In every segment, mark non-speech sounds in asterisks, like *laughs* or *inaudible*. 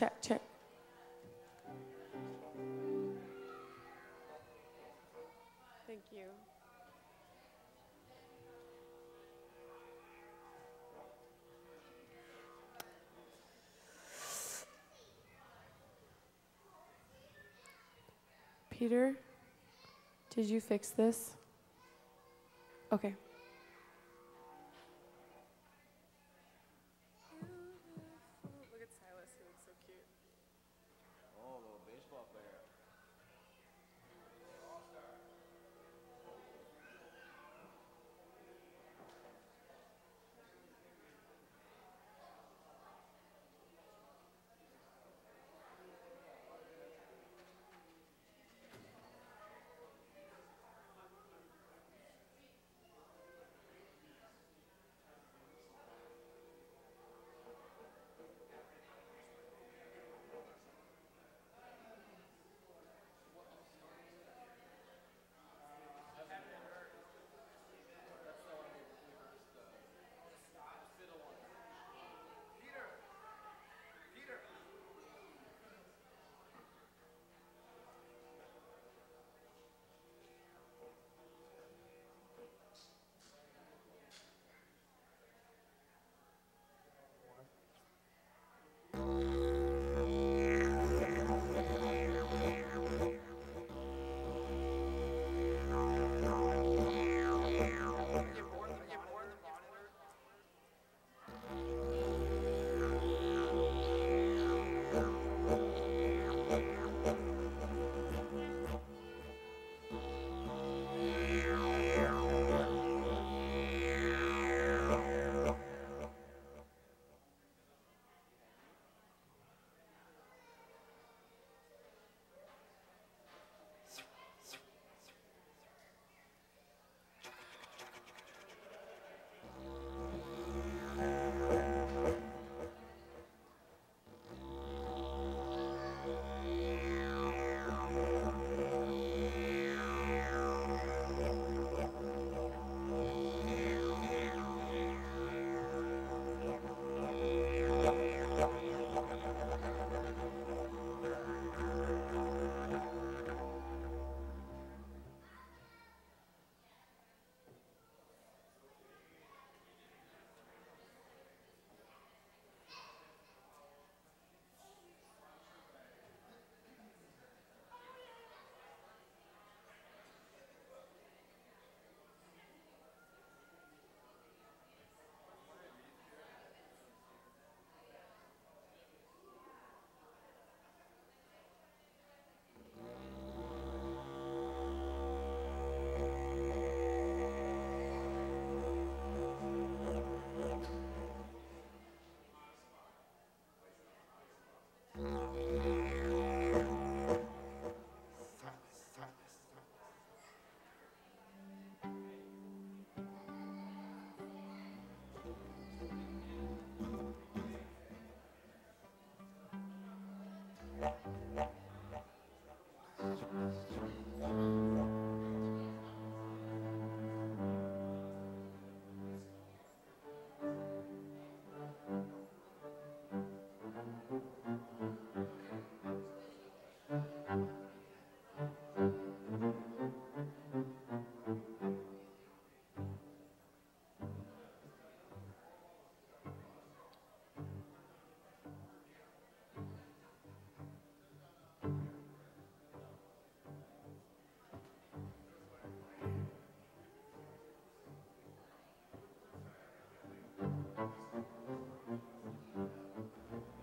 Check, check. Thank you. Peter, did you fix this? Okay. Thank you. Thank you.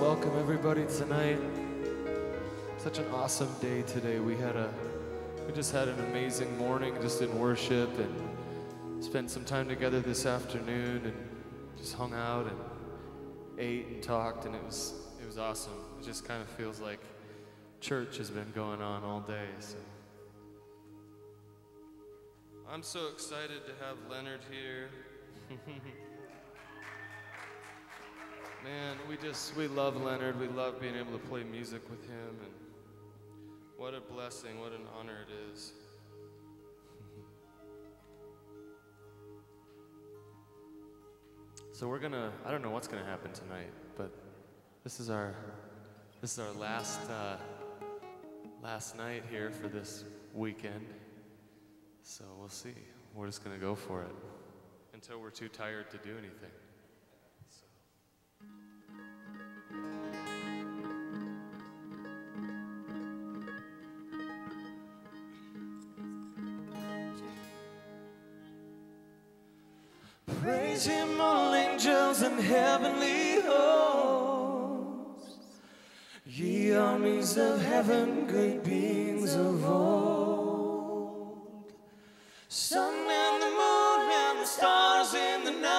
Welcome everybody tonight. Such an awesome day today. We had a we just had an amazing morning just in worship and spent some time together this afternoon and just hung out and ate and talked and it was it was awesome. It just kind of feels like church has been going on all day. So I'm so excited to have Leonard here. *laughs* Man, we just we love Leonard. We love being able to play music with him and what a blessing, what an honor it is. *laughs* so we're gonna I don't know what's gonna happen tonight, but this is our this is our last uh, last night here for this weekend. So we'll see. We're just gonna go for it until we're too tired to do anything. Praise him, all angels and heavenly hosts. Ye armies of heaven, great beings of old. Sun and the moon and the stars in the night.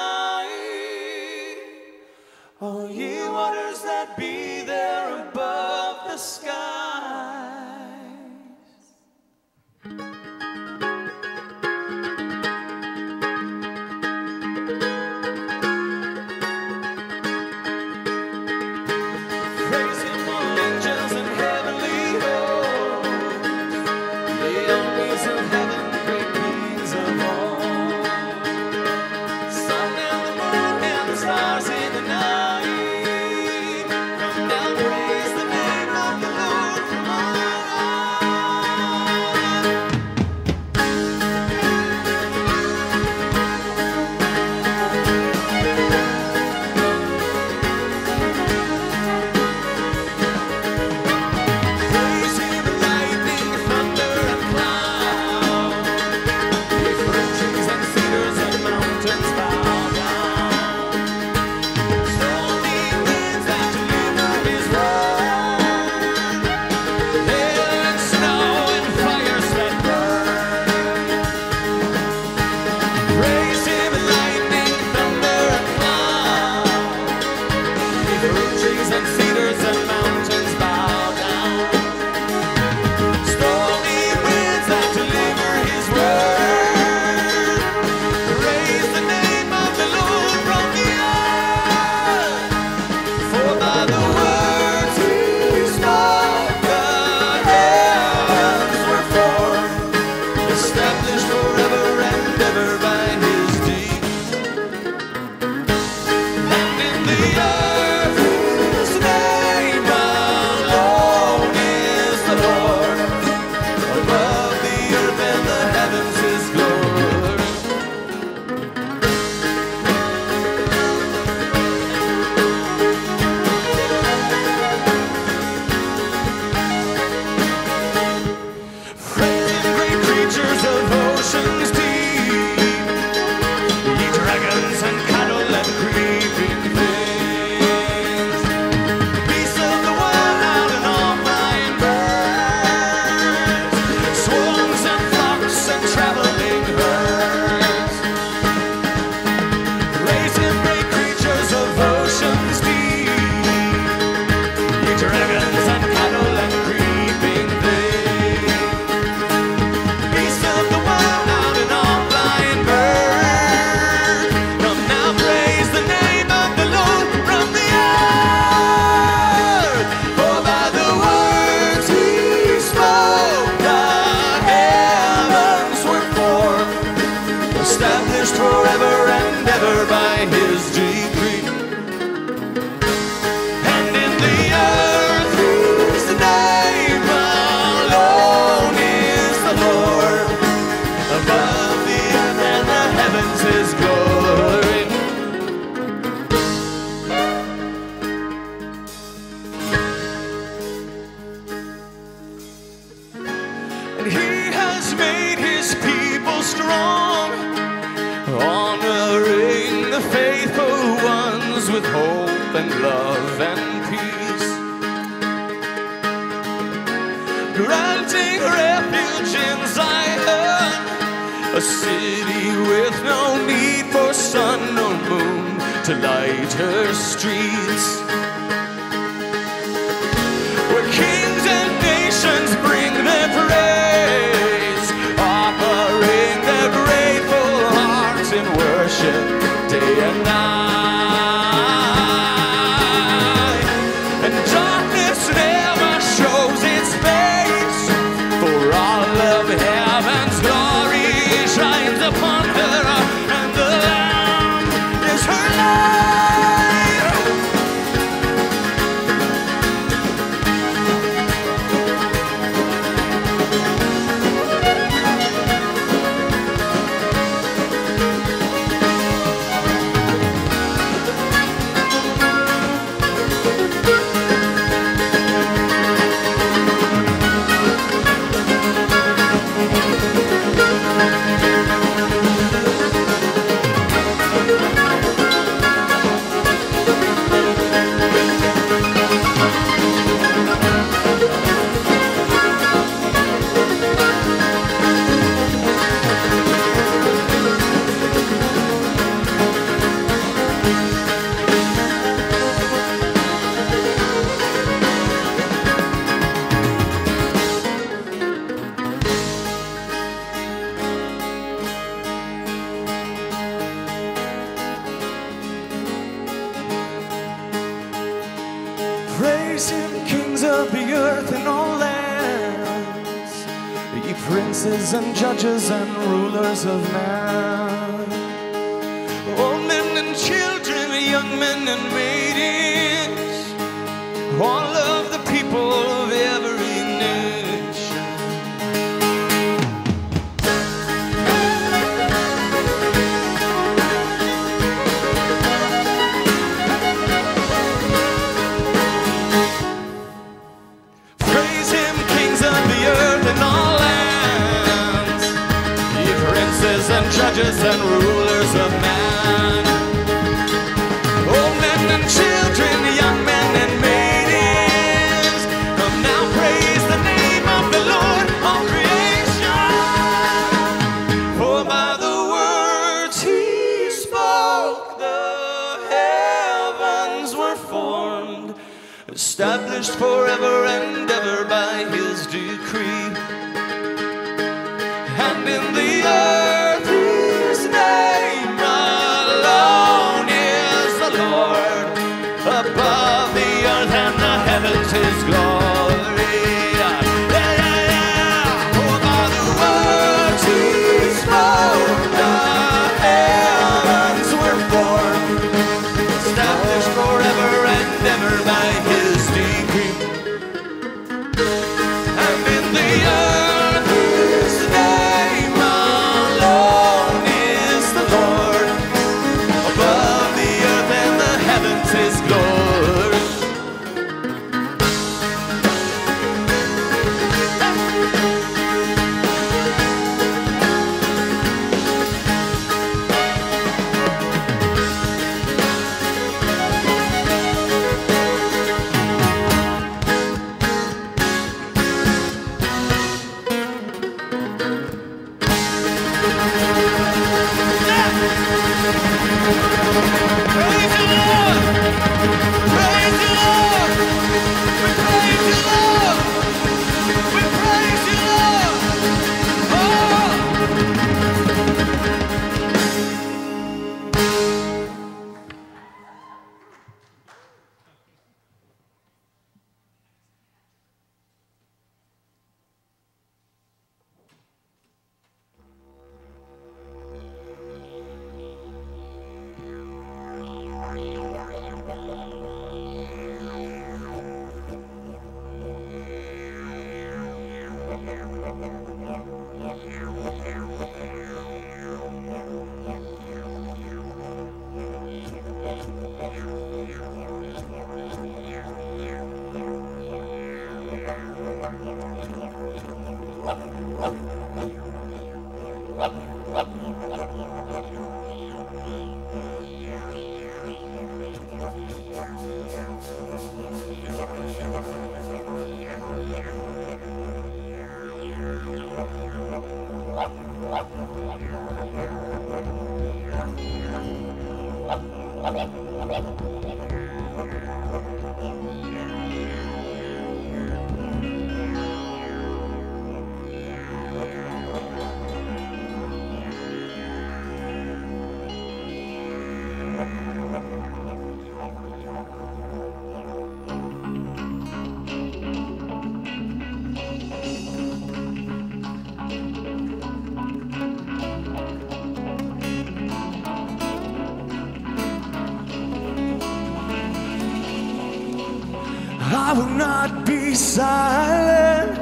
Will not be silent.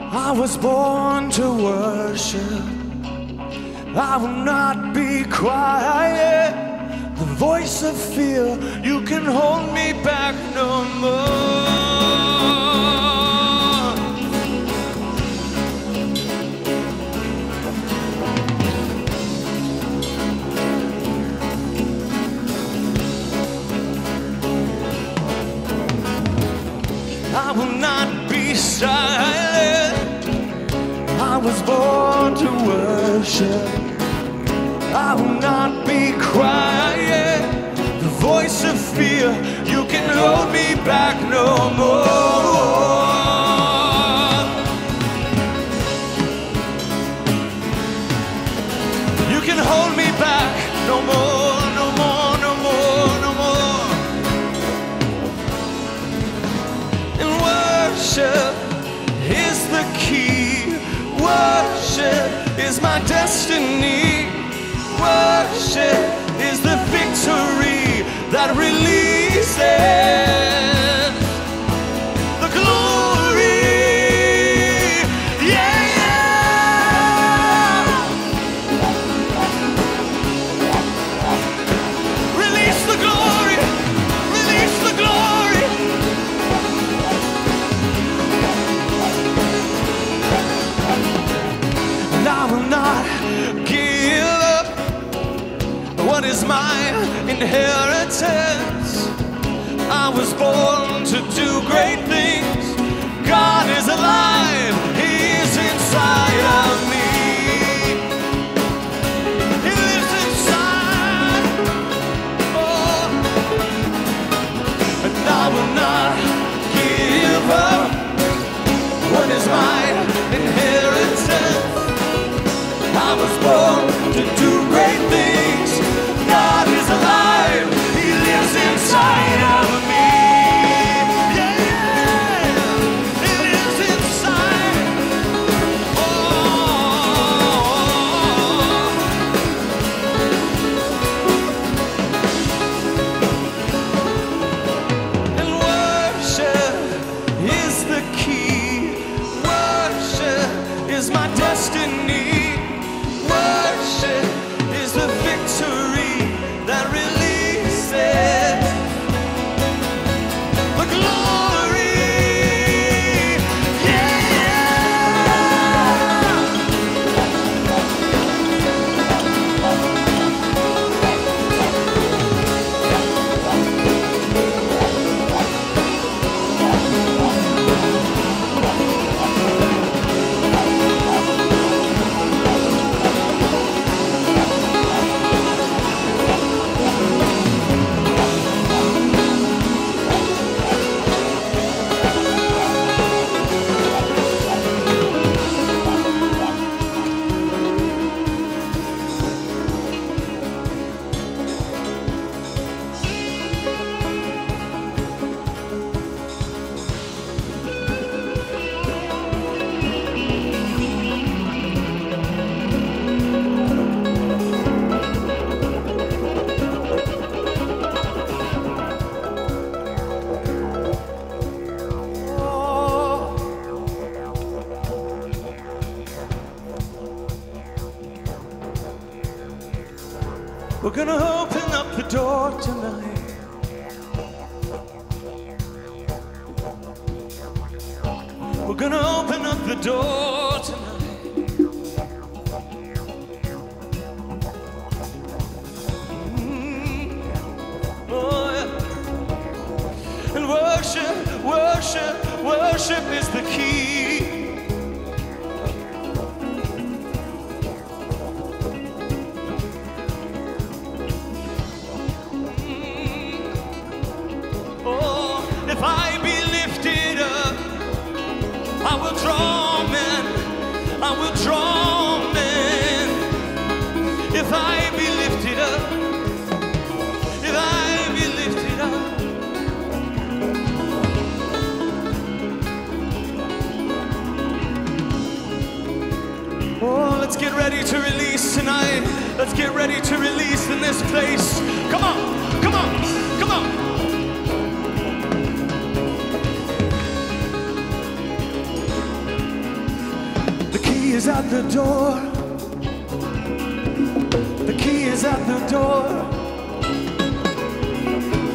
I was born to worship. I will not be quiet. The voice of fear, you can hold me back no more. Was born to worship. I will not be quiet. The voice of fear, you can hold me back no more. You can hold me back no more, my destiny. Worship is the victory that releases inheritance. We're gonna open up the door tonight. Mm. Oh, yeah. And worship, worship, worship is the key. Let's get ready to release in this place. Come on, come on, come on. The key is at the door. The key is at the door.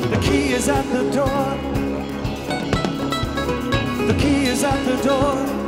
The key is at the door. The key is at the door.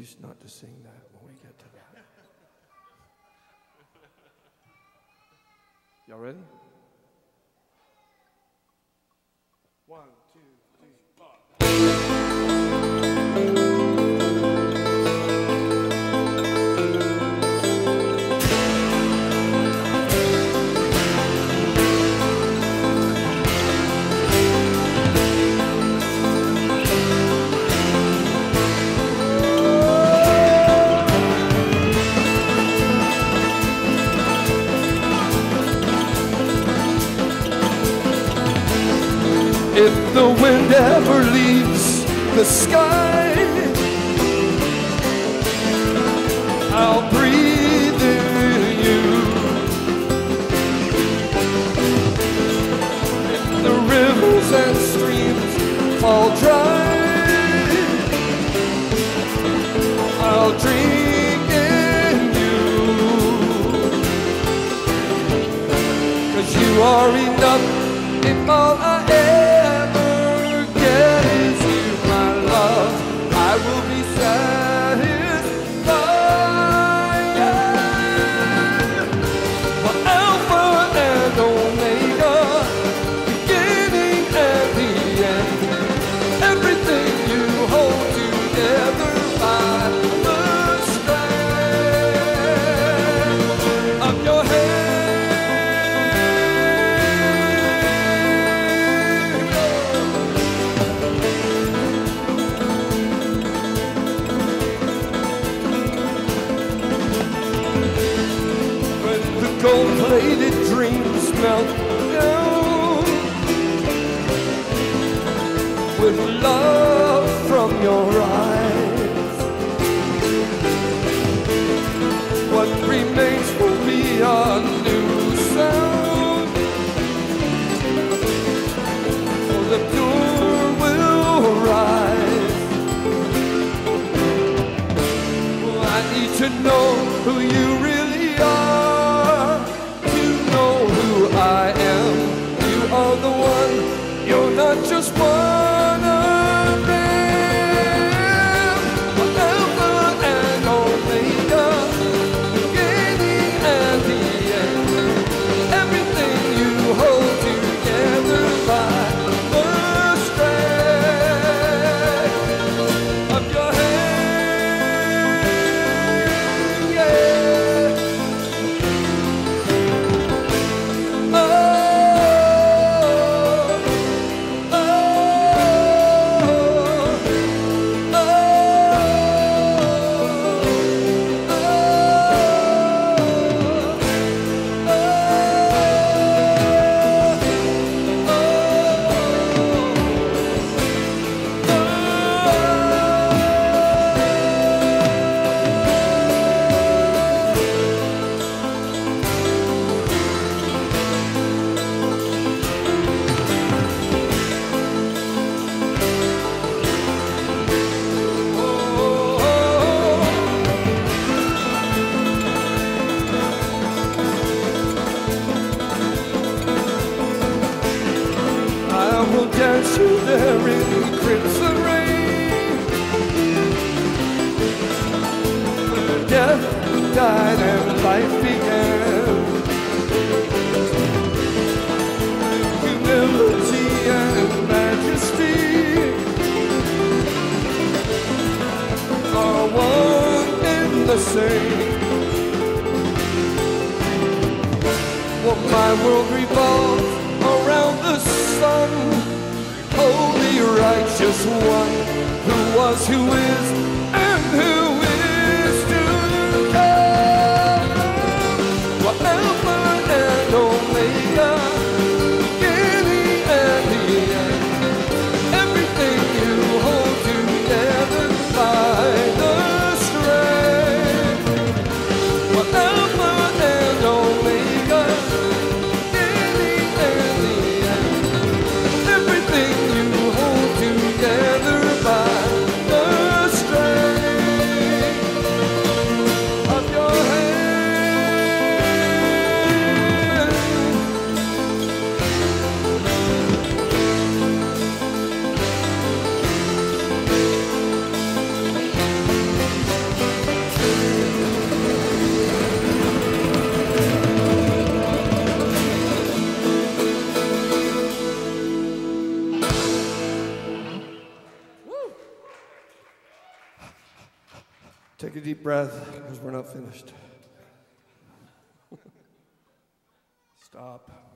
excuse not to sing that one. The wind ever leaves the sky, Take a deep breath because we're not finished. *laughs* Stop.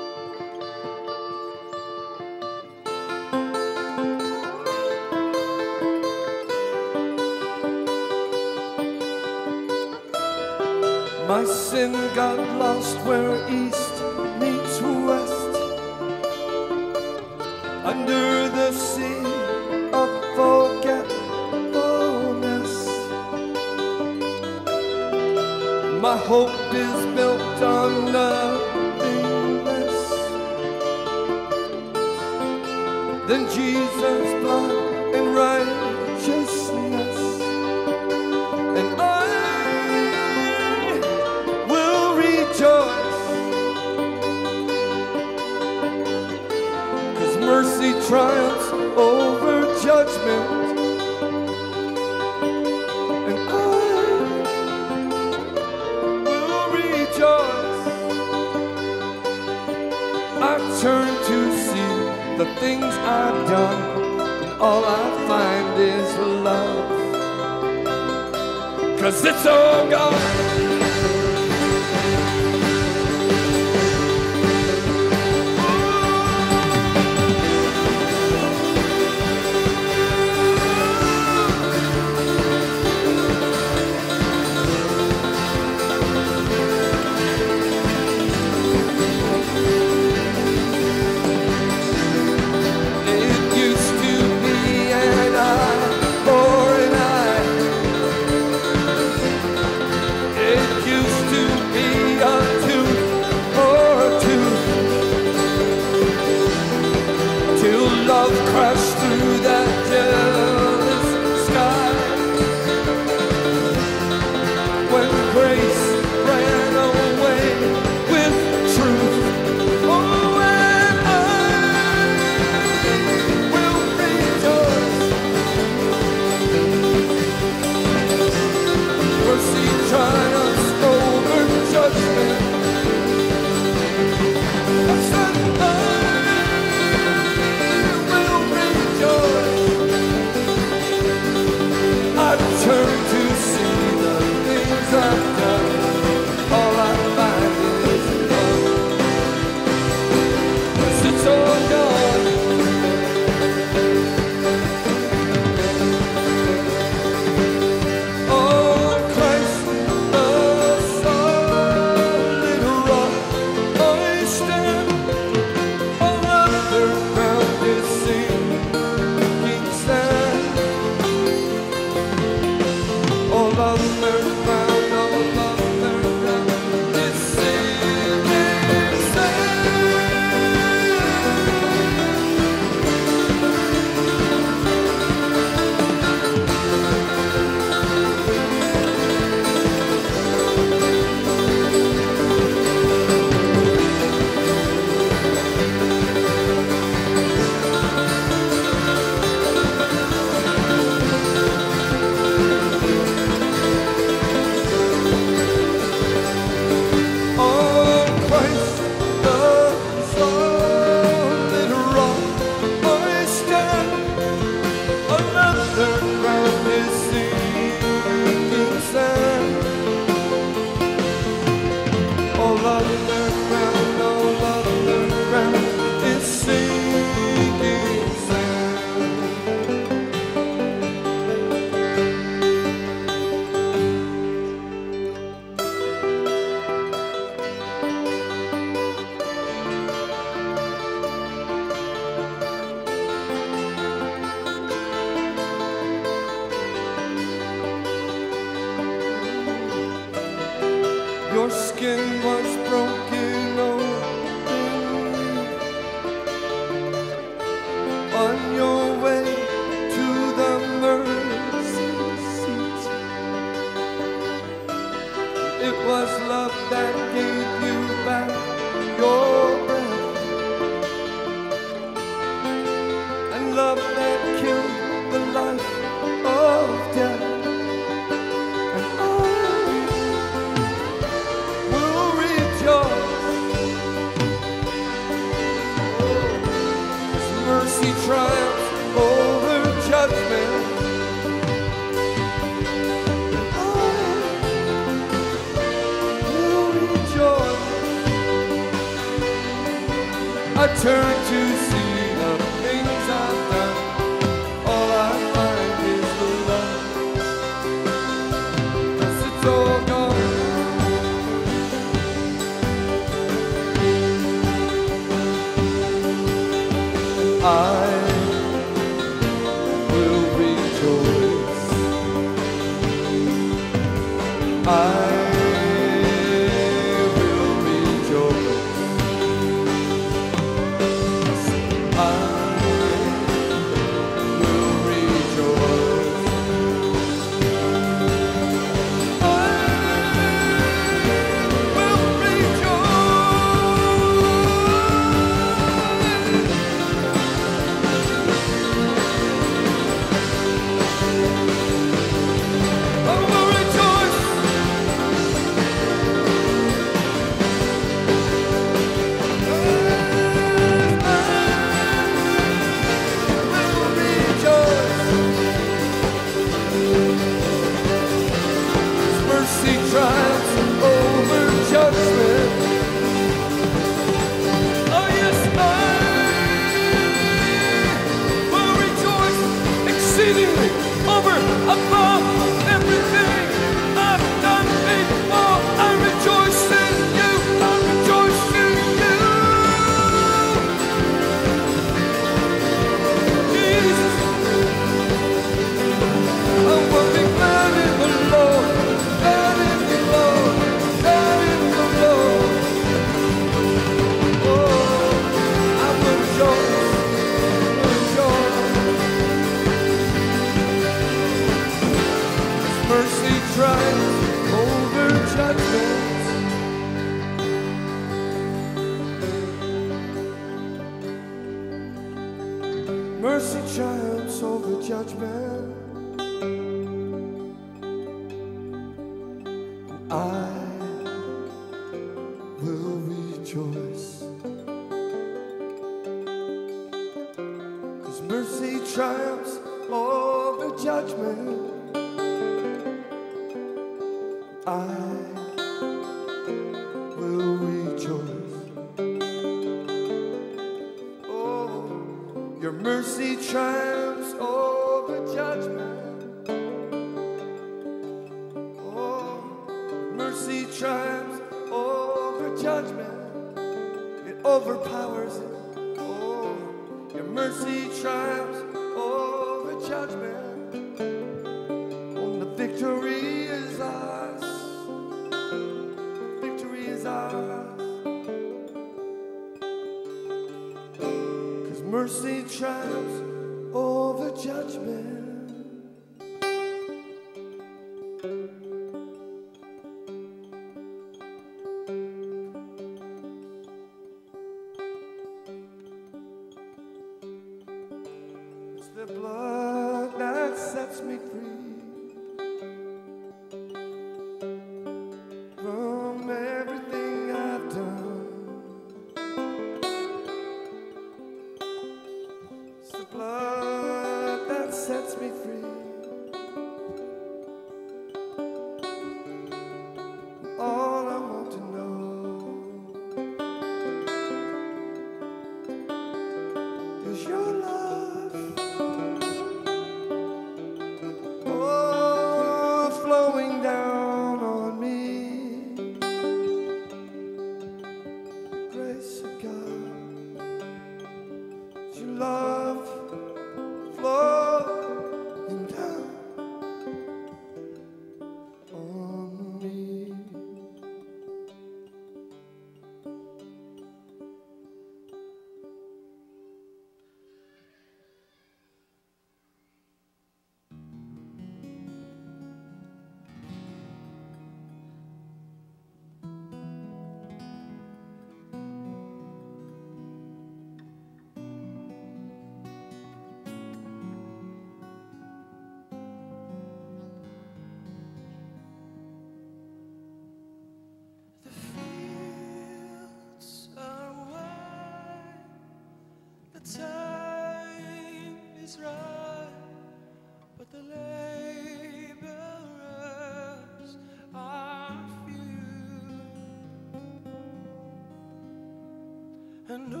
and all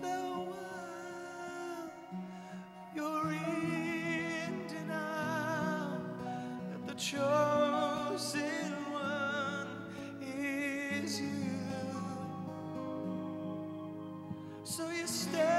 the while you're in denial that the chosen one is you. So you stay.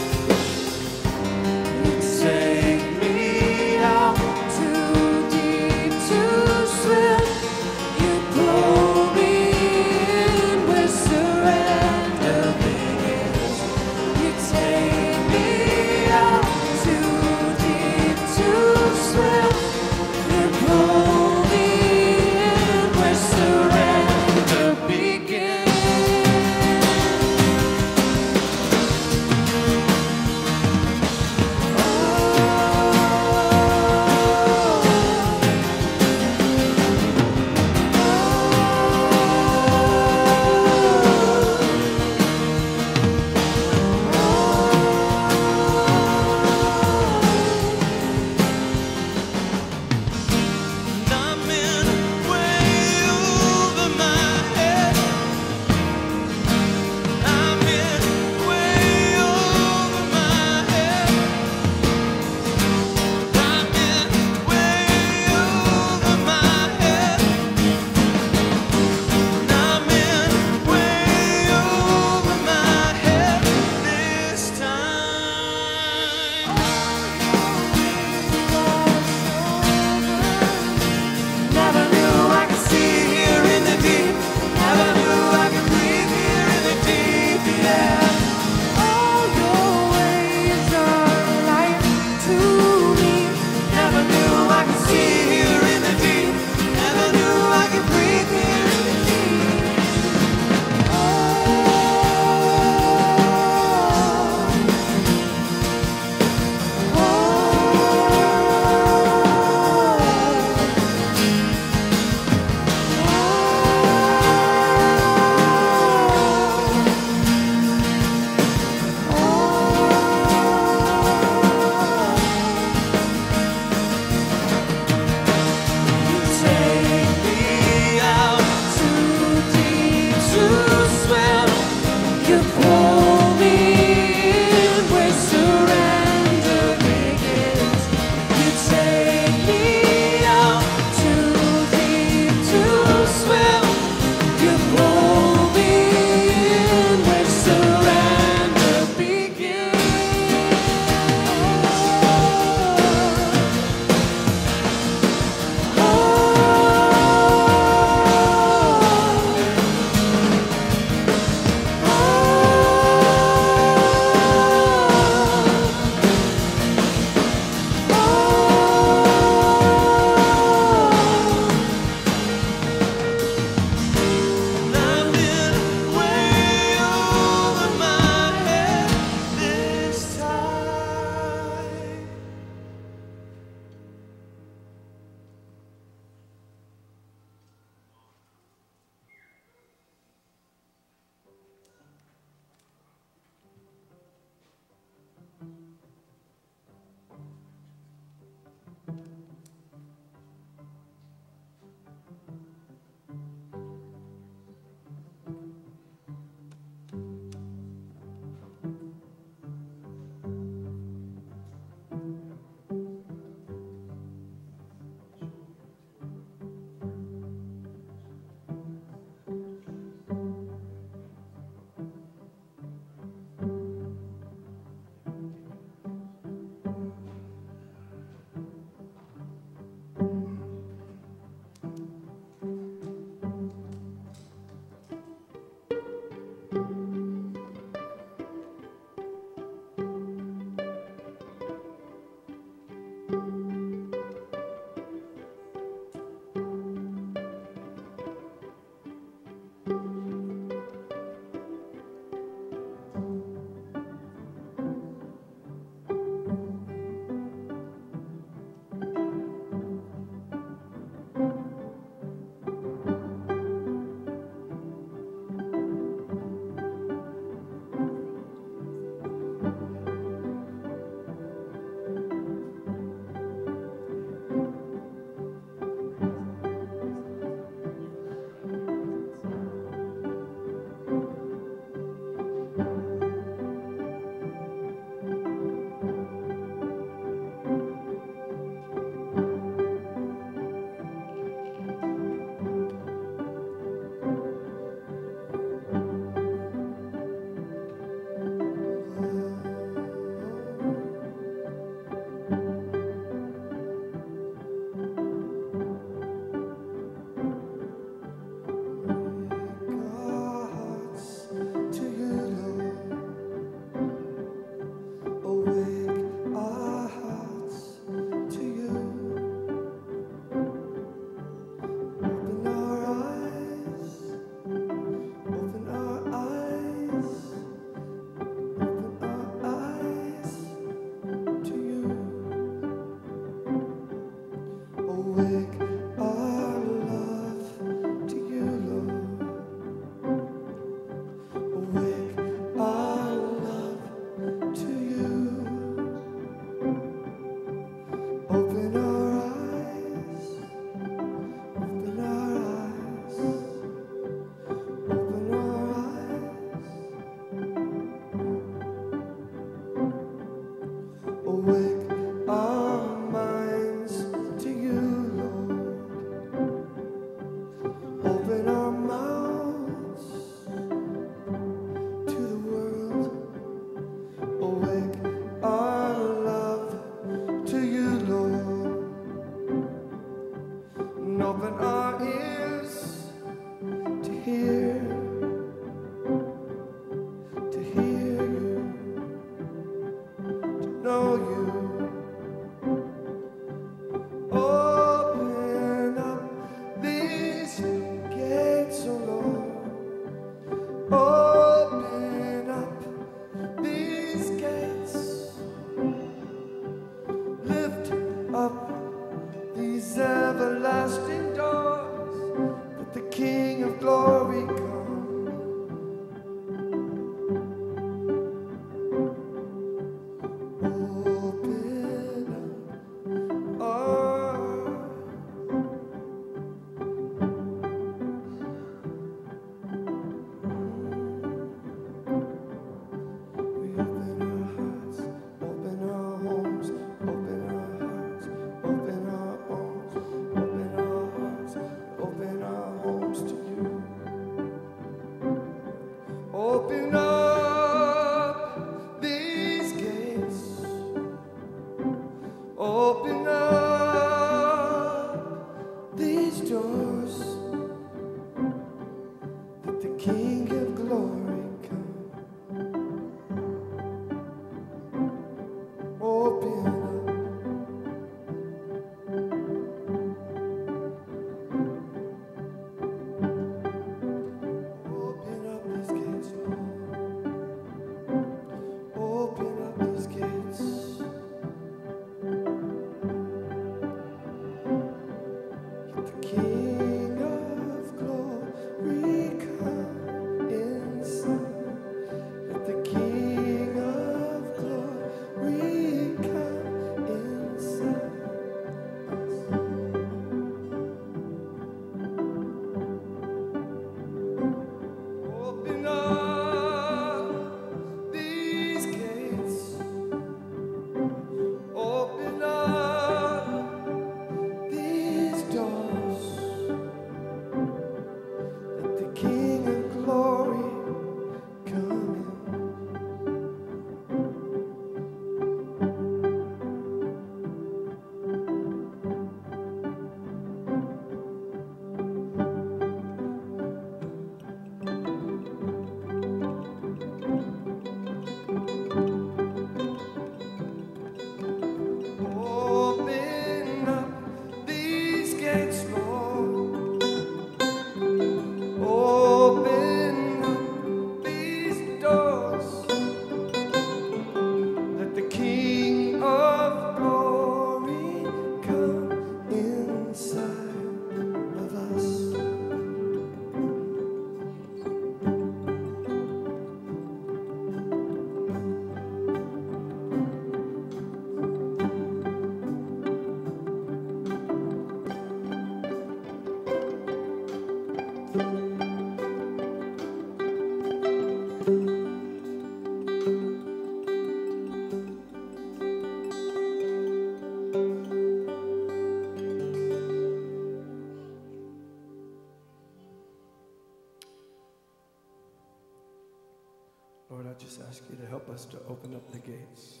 just ask you to help us to open up the gates.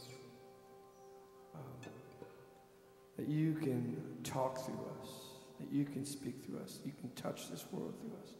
Um, that you can talk through us, that you can speak through us, you can touch this world through us,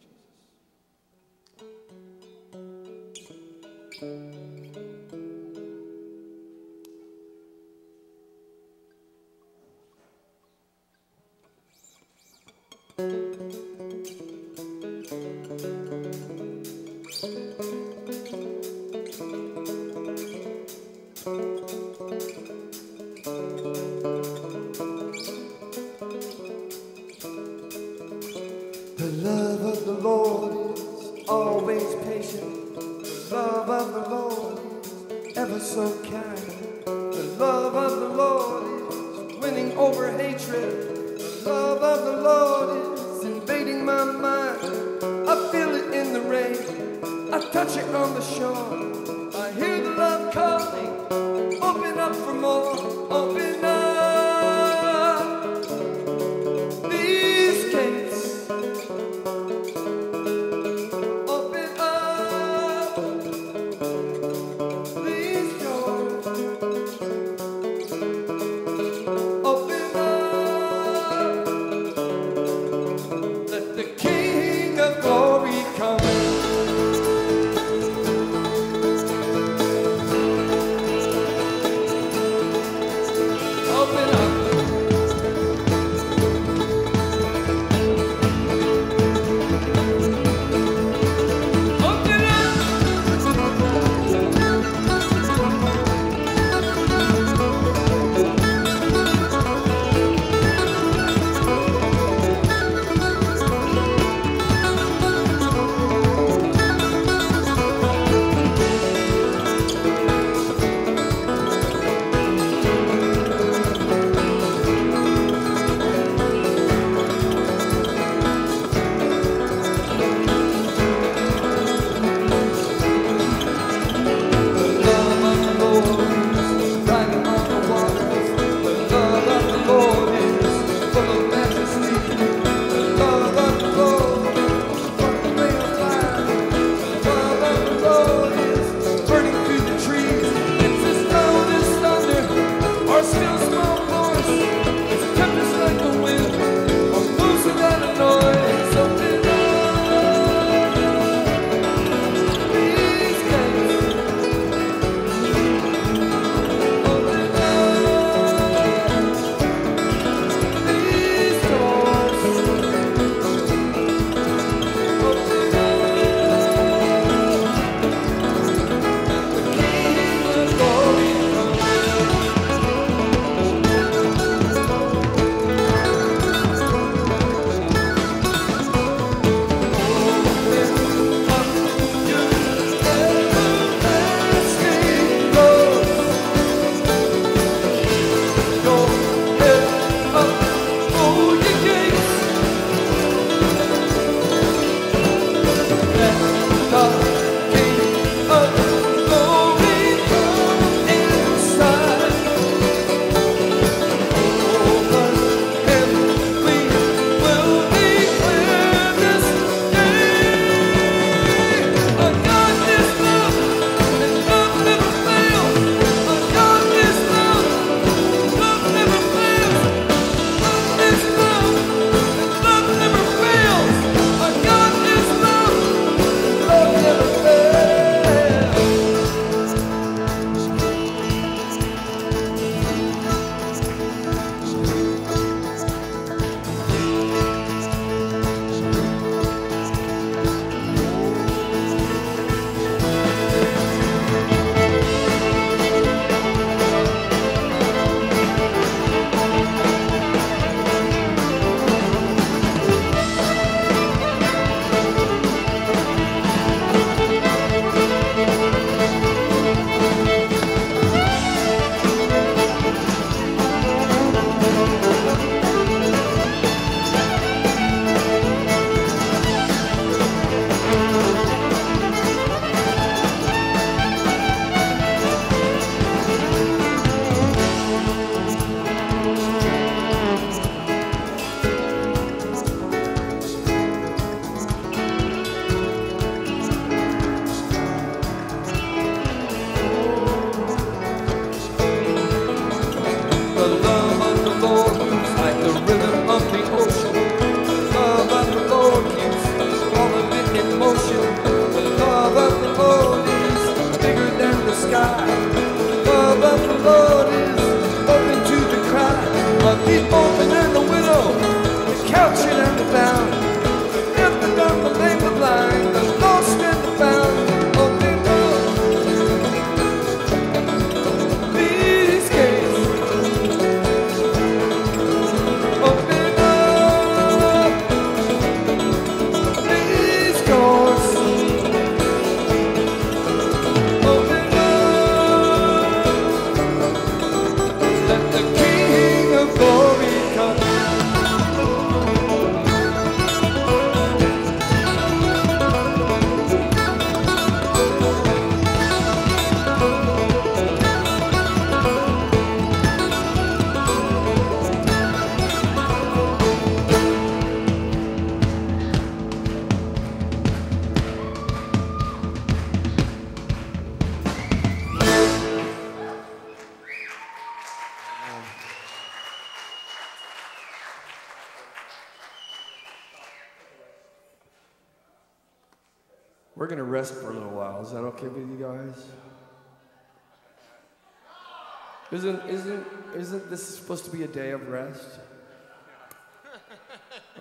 Isn't isn't isn't this supposed to be a day of rest?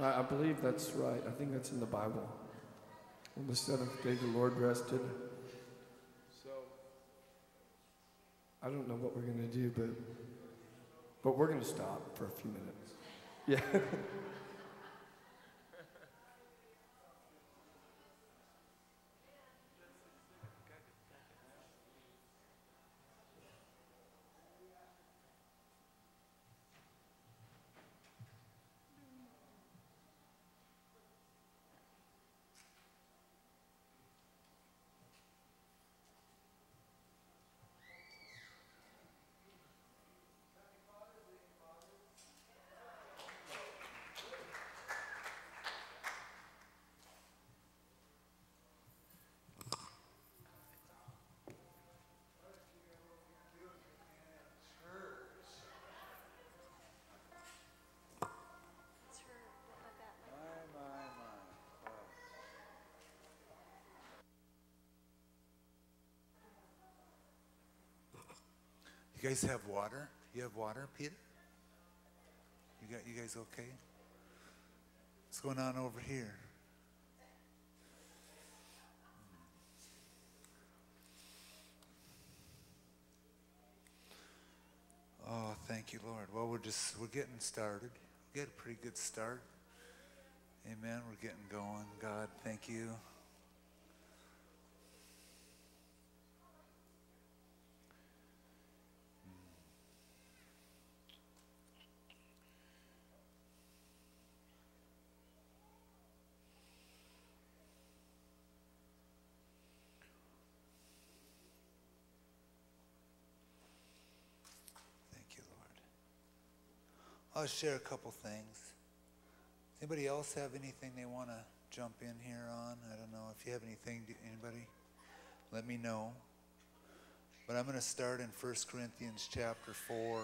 I, I believe that's right. I think that's in the Bible. On the seventh day, the Lord rested. So I don't know what we're gonna do, but but we're gonna stop for a few minutes. Yeah. *laughs* You guys have water? You have water, Peter? You got you guys okay? What's going on over here? Oh, thank you, Lord. Well, we're just we're getting started. We got a pretty good start. Amen. We're getting going. God, thank you. Thank you, Lord. I'll share a couple things. Does Anybody else have anything they want to jump in here on? I don't know if you have anything. Anybody? Let me know. But I'm going to start in 1 Corinthians chapter 4.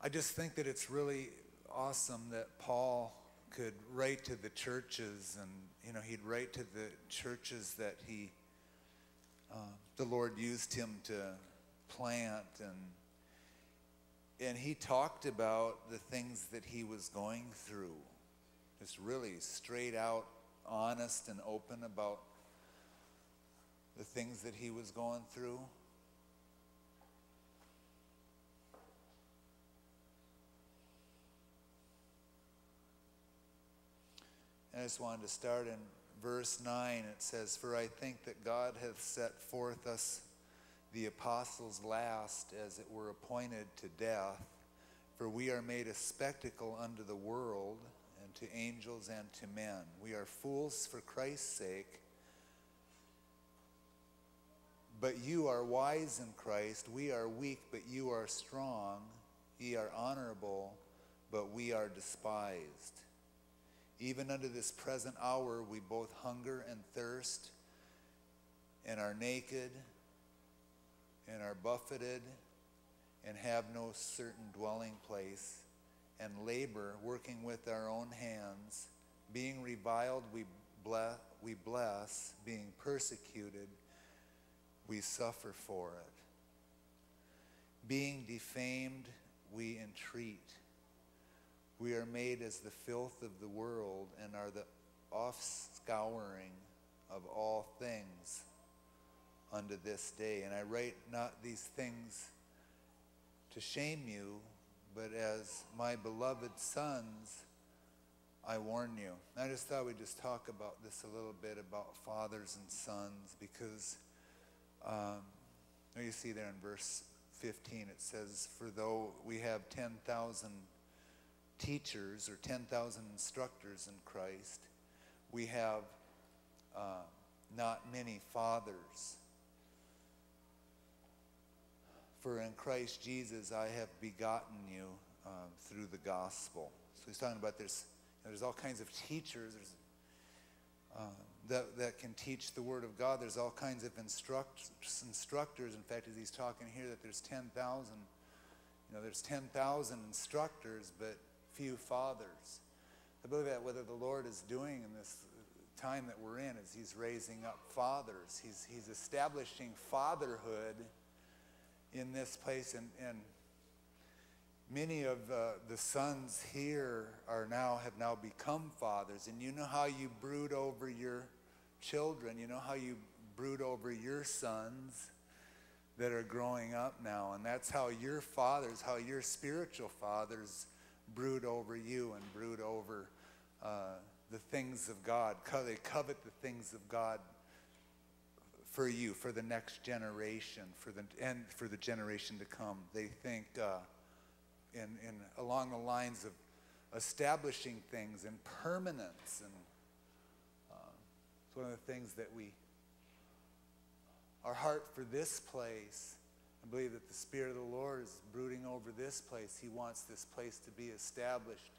I just think that it's really awesome that Paul could write to the churches and you know he'd write to the churches that he uh, the Lord used him to plant and and he talked about the things that he was going through just really straight out honest and open about the things that he was going through I just wanted to start in verse 9. It says, For I think that God hath set forth us, the apostles, last, as it were appointed to death. For we are made a spectacle unto the world, and to angels, and to men. We are fools for Christ's sake. But you are wise in Christ. We are weak, but you are strong. Ye are honorable, but we are despised. Even unto this present hour, we both hunger and thirst, and are naked, and are buffeted, and have no certain dwelling place, and labor, working with our own hands. Being reviled, we bless, we bless. Being persecuted, we suffer for it. Being defamed, we entreat. We are made as the filth of the world and are the offscouring of all things unto this day. And I write not these things to shame you, but as my beloved sons, I warn you. I just thought we'd just talk about this a little bit about fathers and sons because um, you see there in verse 15 it says, For though we have 10,000 teachers or 10,000 instructors in Christ, we have uh, not many fathers. For in Christ Jesus I have begotten you um, through the gospel. So he's talking about there's, there's all kinds of teachers there's, um, that, that can teach the Word of God. There's all kinds of instruct, instructors. In fact, as he's talking here, that there's 10,000, you know, there's 10,000 instructors, but few fathers. I believe that what the Lord is doing in this time that we're in is He's raising up fathers. He's, he's establishing fatherhood in this place. And, and many of uh, the sons here are now have now become fathers. And you know how you brood over your children. You know how you brood over your sons that are growing up now. And that's how your fathers, how your spiritual fathers brood over you and brood over uh, the things of God. They covet the things of God for you, for the next generation, for the, and for the generation to come. They think uh, in, in, along the lines of establishing things and permanence. And uh, it's one of the things that we our heart for this place. I believe that the Spirit of the Lord is brooding over this place. He wants this place to be established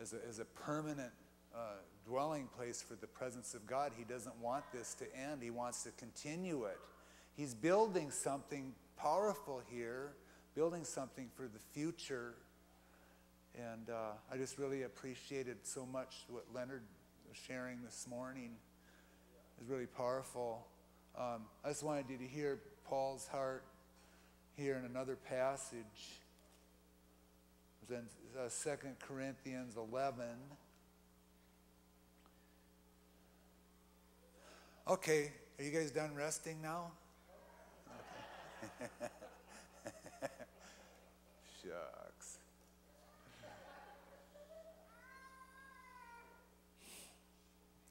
as a, as a permanent uh, dwelling place for the presence of God. He doesn't want this to end, He wants to continue it. He's building something powerful here, building something for the future. And uh, I just really appreciated so much what Leonard was sharing this morning. It was really powerful. Um, I just wanted you to hear Paul's heart here in another passage. It was in uh, 2 Corinthians 11. Okay, are you guys done resting now? *laughs* Shucks.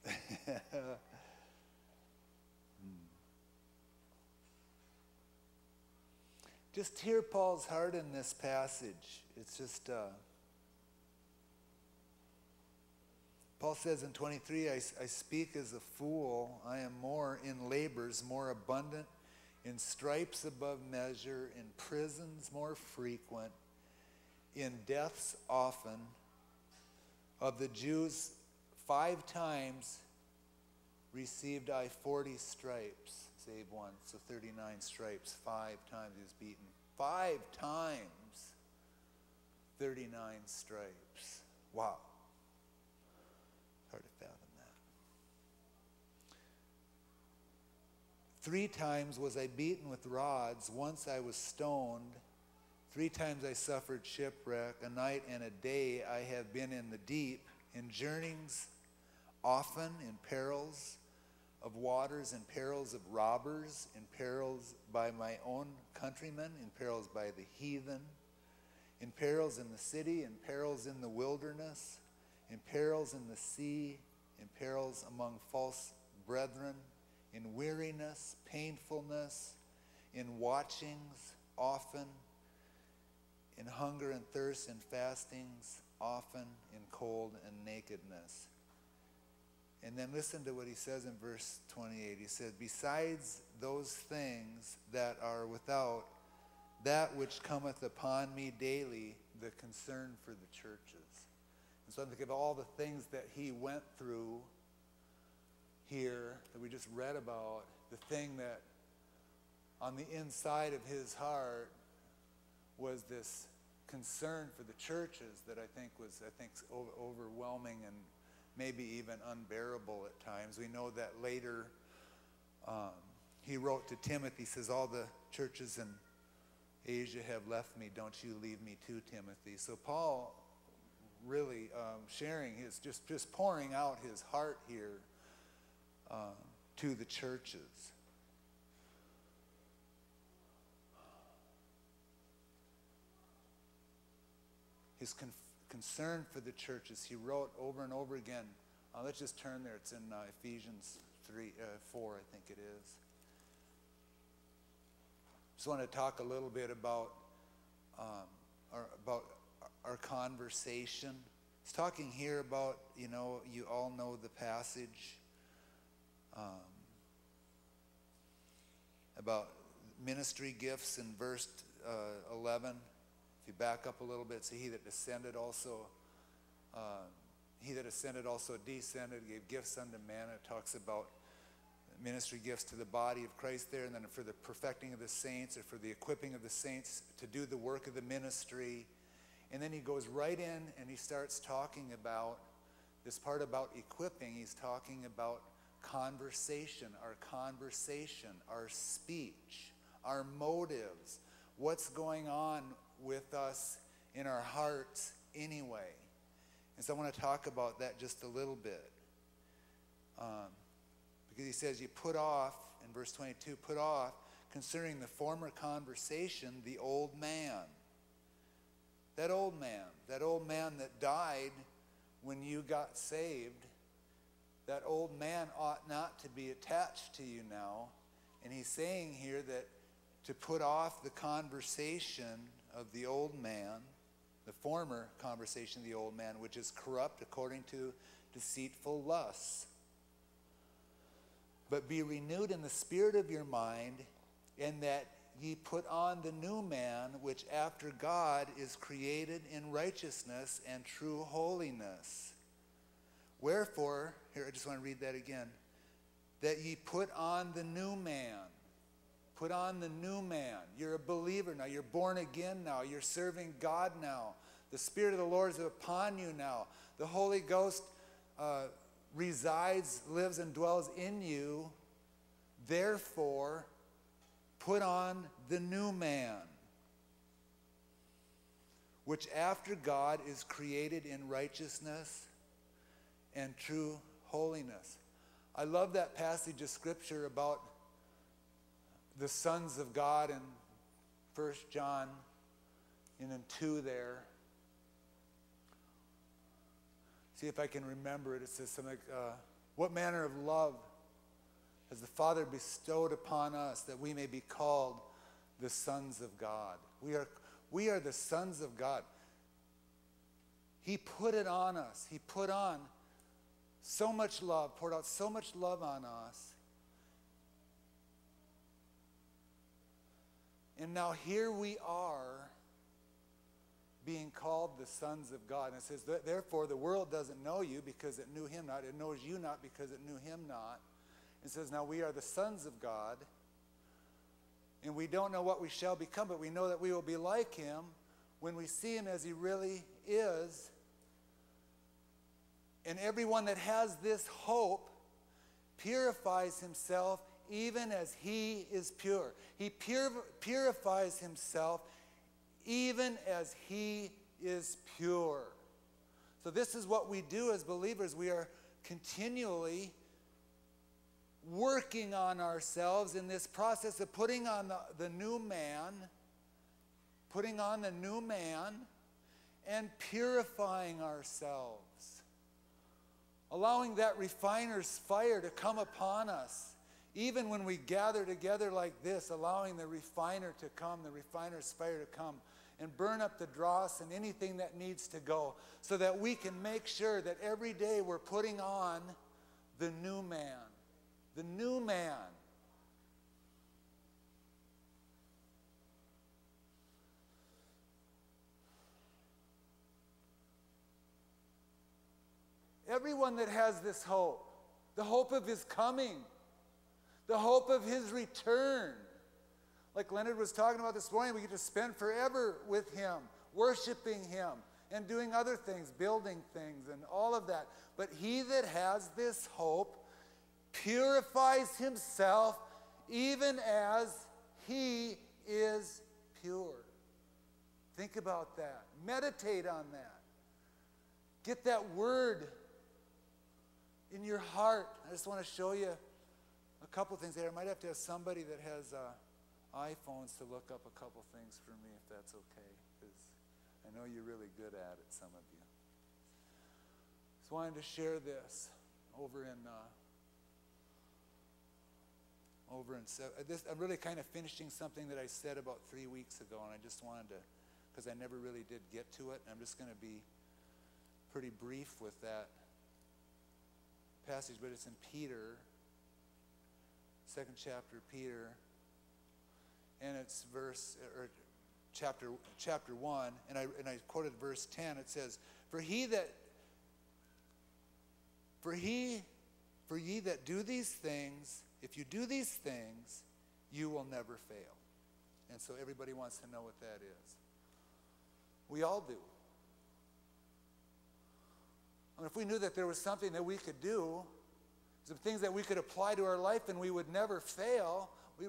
*laughs* just hear Paul's heart in this passage. It's just, uh, Paul says in 23, I, I speak as a fool. I am more in labors, more abundant, in stripes above measure, in prisons more frequent, in deaths often. Of the Jews, five times received I 40 stripes, save one, so 39 stripes. Five times he was beaten. Five times, 39 stripes. Wow. Hard to fathom that. Three times was I beaten with rods. Once I was stoned. Three times I suffered shipwreck. A night and a day I have been in the deep, in journeyings often, in perils of waters, in perils of robbers, in perils by my own countrymen, in perils by the heathen, in perils in the city, in perils in the wilderness, in perils in the sea, in perils among false brethren, in weariness, painfulness, in watchings often, in hunger and thirst, in fastings often, in cold and nakedness. And then listen to what he says in verse 28. He says, Besides those things that are without, that which cometh upon me daily, the concern for the churches. And so I think of all the things that he went through here that we just read about, the thing that on the inside of his heart was this concern for the churches that I think was, I think, overwhelming and maybe even unbearable at times. We know that later um, he wrote to Timothy, he says, All the churches in Asia have left me, don't you leave me too, Timothy. So Paul really um, sharing his, just, just pouring out his heart here um, to the churches. His con- concern for the churches, he wrote over and over again. Uh, let's just turn there. It's in uh, Ephesians 3, uh, 4, I think it is. Just want to talk a little bit about um, our, about our conversation. He's talking here about, you know, you all know the passage um, about ministry gifts in verse uh, 11. If you back up a little bit, see, he that descended also, uh, he that ascended also descended, gave gifts unto men. It talks about ministry gifts to the body of Christ there, and then for the perfecting of the saints, or for the equipping of the saints to do the work of the ministry. And then he goes right in and he starts talking about this part about equipping. He's talking about conversation, our conversation, our speech, our motives, what's going on with us in our hearts anyway. And so I want to talk about that just a little bit. Um, because he says, You put off, in verse 22, put off concerning the former conversation the old man. That old man, that old man that died when you got saved, that old man ought not to be attached to you now. And he's saying here that to put off the conversation of the old man, the former conversation of the old man, which is corrupt according to deceitful lusts. But be renewed in the spirit of your mind, and that ye put on the new man, which after God is created in righteousness and true holiness. Wherefore, here I just want to read that again. That ye put on the new man. Put on the new man. You're a believer now. You're born again now. You're serving God now. The Spirit of the Lord is upon you now. The Holy Ghost uh, resides, lives, and dwells in you. Therefore, put on the new man, which after God is created in righteousness and true holiness. I love that passage of scripture about the sons of God in 1 John and in 2 there. See if I can remember it. It says something like, uh, What manner of love has the Father bestowed upon us that we may be called the sons of God? We are, we are the sons of God. He put it on us. He put on so much love, poured out so much love on us. And now here we are being called the sons of God. And it says, Therefore, the world doesn't know you because it knew him not. It knows you not because it knew him not. It says, Now we are the sons of God. And we don't know what we shall become, but we know that we will be like him when we see him as he really is. And everyone that has this hope purifies himself even as he is pure. He pur- purifies himself even as he is pure. So, this is what we do as believers. We are continually working on ourselves in this process of putting on the, the new man, putting on the new man, and purifying ourselves. Allowing that refiner's fire to come upon us. Even when we gather together like this, allowing the refiner to come, the refiner's fire to come and burn up the dross and anything that needs to go so that we can make sure that every day we're putting on the new man. The new man. Everyone that has this hope, the hope of his coming, the hope of his return. Like Leonard was talking about this morning, we get to spend forever with him, worshiping him, and doing other things, building things, and all of that. But he that has this hope purifies himself even as he is pure. Think about that. Meditate on that. Get that word in your heart. I just want to show you a couple things there. I might have to have somebody that has uh, iPhones to look up a couple things for me, if that's okay, because I know you're really good at it, some of you. Just wanted to share this over in. Uh, over in se- uh, this, I'm really kind of finishing something that I said about three weeks ago, and I just wanted to, because I never really did get to it. I'm just going to be pretty brief with that passage, but it's in Peter, second chapter, Peter, and it's verse or chapter chapter one, and I and I quoted verse ten. It says, "For he that for he for ye that do these things, if you do these things, you will never fail." And so everybody wants to know what that is. We all do. I mean, if we knew that there was something that we could do, some things that we could apply to our life and we would never fail, we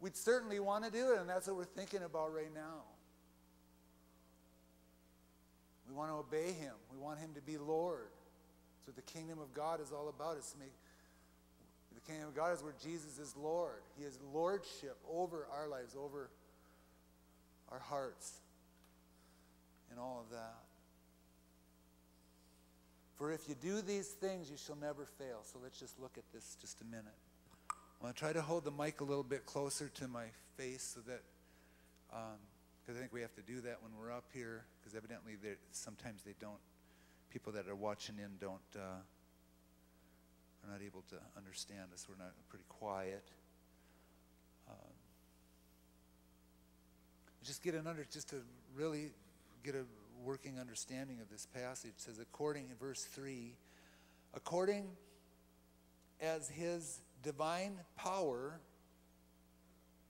we'd certainly want to do it, and that's what we're thinking about right now. We want to obey Him. We want Him to be Lord. That's what the kingdom of God is all about. Is make the kingdom of God is where Jesus is Lord. He has lordship over our lives, over our hearts, and all of that. For if you do these things, you shall never fail. So let's just look at this just a minute. I'm going to try to hold the mic a little bit closer to my face so that, because I think we have to do that when we're up here, because evidently sometimes they don't, people that are watching in don't, uh, are not able to understand us. We're not pretty quiet. Um, just get an under, just to really get a working understanding of this passage. Says, according in verse 3, according as his divine power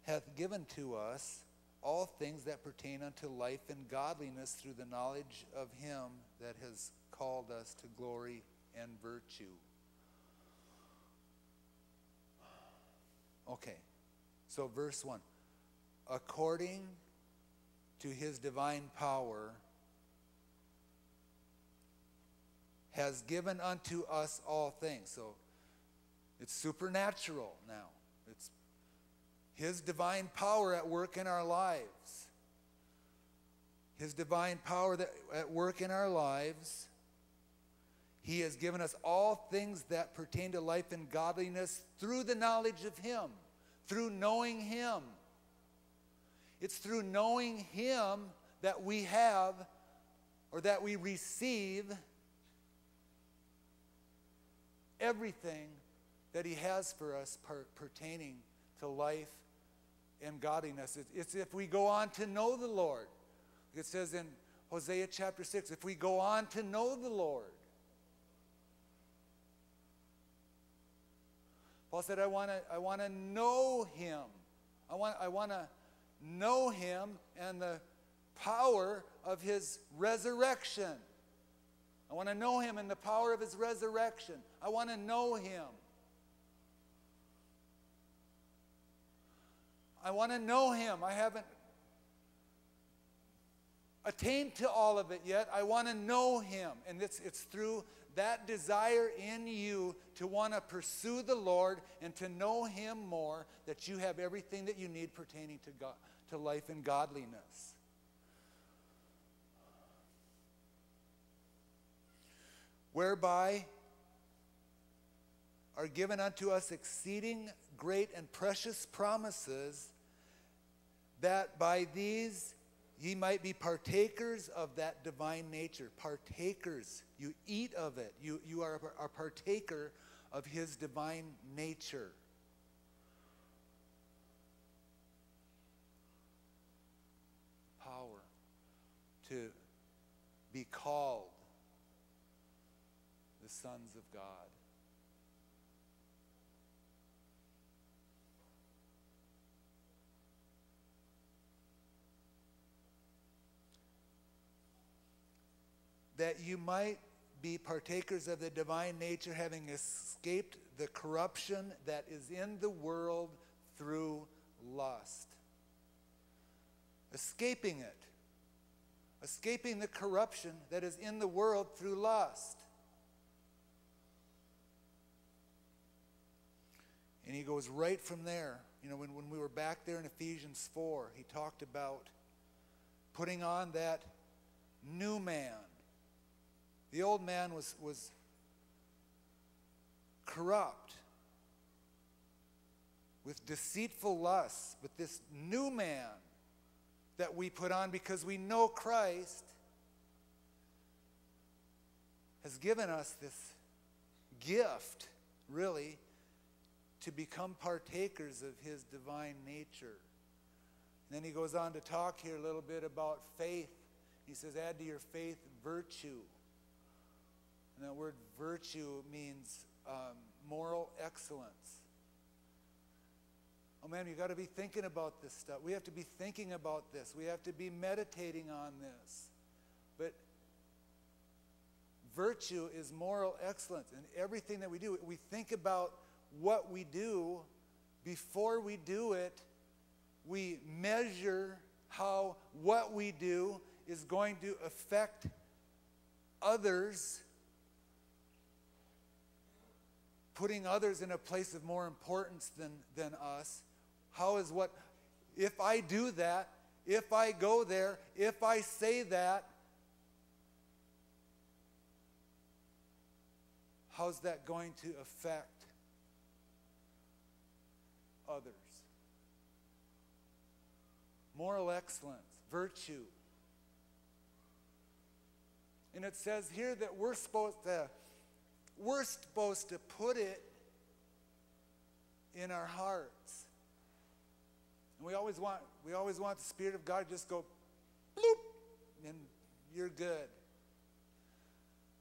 hath given to us all things that pertain unto life and godliness through the knowledge of him that has called us to glory and virtue. Okay, so verse 1 according to his divine power has given unto us all things. So it's supernatural now. It's his divine power at work in our lives. His divine power that, at work in our lives. He has given us all things that pertain to life and godliness through the knowledge of Him, through knowing Him. It's through knowing Him that we have or that we receive everything that He has for us per- pertaining to life and godliness. It's, if we go on to know the Lord. It says in Hosea chapter 6 if we go on to know the Lord. Paul said, I want to I wanna know Him. I want, I want to know Him and the power of His resurrection. I want to know Him in the power of His resurrection. I want to know Him. I want to know Him. I haven't attained to all of it yet. I want to know Him. And it's, it's through that desire in you to want to pursue the Lord and to know Him more that you have everything that you need pertaining to, God, to life and godliness. Whereby are given unto us exceeding great and precious promises, that by these ye might be partakers of that divine nature. Partakers. You eat of it. You, you are a partaker of his divine nature. Power to be called sons of God. that you might be partakers of the divine nature, having escaped the corruption that is in the world through lust. Escaping it. Escaping the corruption that is in the world through lust. And he goes right from there. You know, when, when we were back there in Ephesians 4, he talked about putting on that new man. The old man was, was corrupt with deceitful lusts, but this new man that we put on because we know Christ has given us this gift, really, to become partakers of his divine nature. And then he goes on to talk here a little bit about faith. He says, add to your faith virtue. And that word virtue means um, moral excellence. Oh man, you got to be thinking about this stuff. We have to be thinking about this. We have to be meditating on this. But virtue is moral excellence in everything that we do. We think about what we do before we do it. We measure how what we do is going to affect others, putting others in a place of more importance than, than us. How is what, if I do that, if I go there, if I say that, how's that going to affect others? Moral excellence, virtue. And it says here that we're supposed to we're supposed to put it in our hearts. And we always want we always want the Spirit of God to just go bloop and you're good.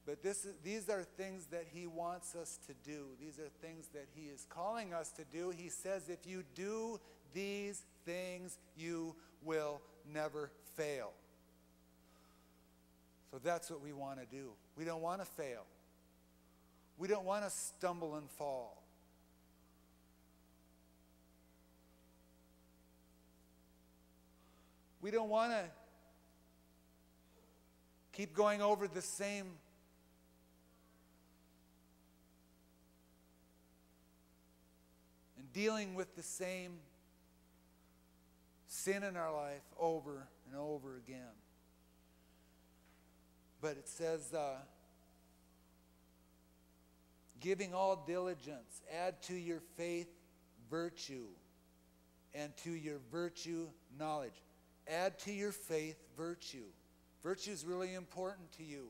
But this is, these are things that He wants us to do. These are things that He is calling us to do. He says, if you do these things, you will never fail. So that's what we want to do. We don't want to fail. We don't want to stumble and fall. We don't want to keep going over the same dealing with the same sin in our life over and over again. But it says, uh, giving all diligence, add to your faith virtue, and to your virtue knowledge. Add to your faith virtue. Virtue is really important to you.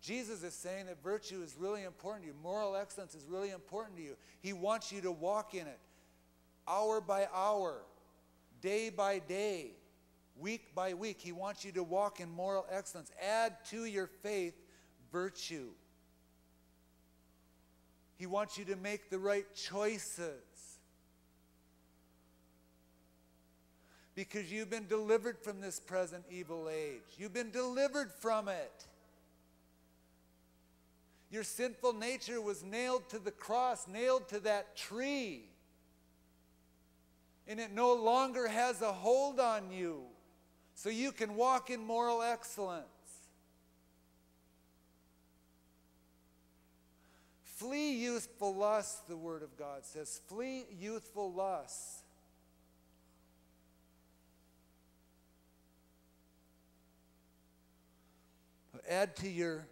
Jesus is saying that virtue is really important to you. Moral excellence is really important to you. He wants you to walk in it hour by hour, day by day, week by week. He wants you to walk in moral excellence. Add to your faith virtue. He wants you to make the right choices. Because you've been delivered from this present evil age. You've been delivered from it. Your sinful nature was nailed to the cross, nailed to that tree. And it no longer has a hold on you. So you can walk in moral excellence. Flee youthful lusts, the Word of God says. Flee youthful lusts. Add to your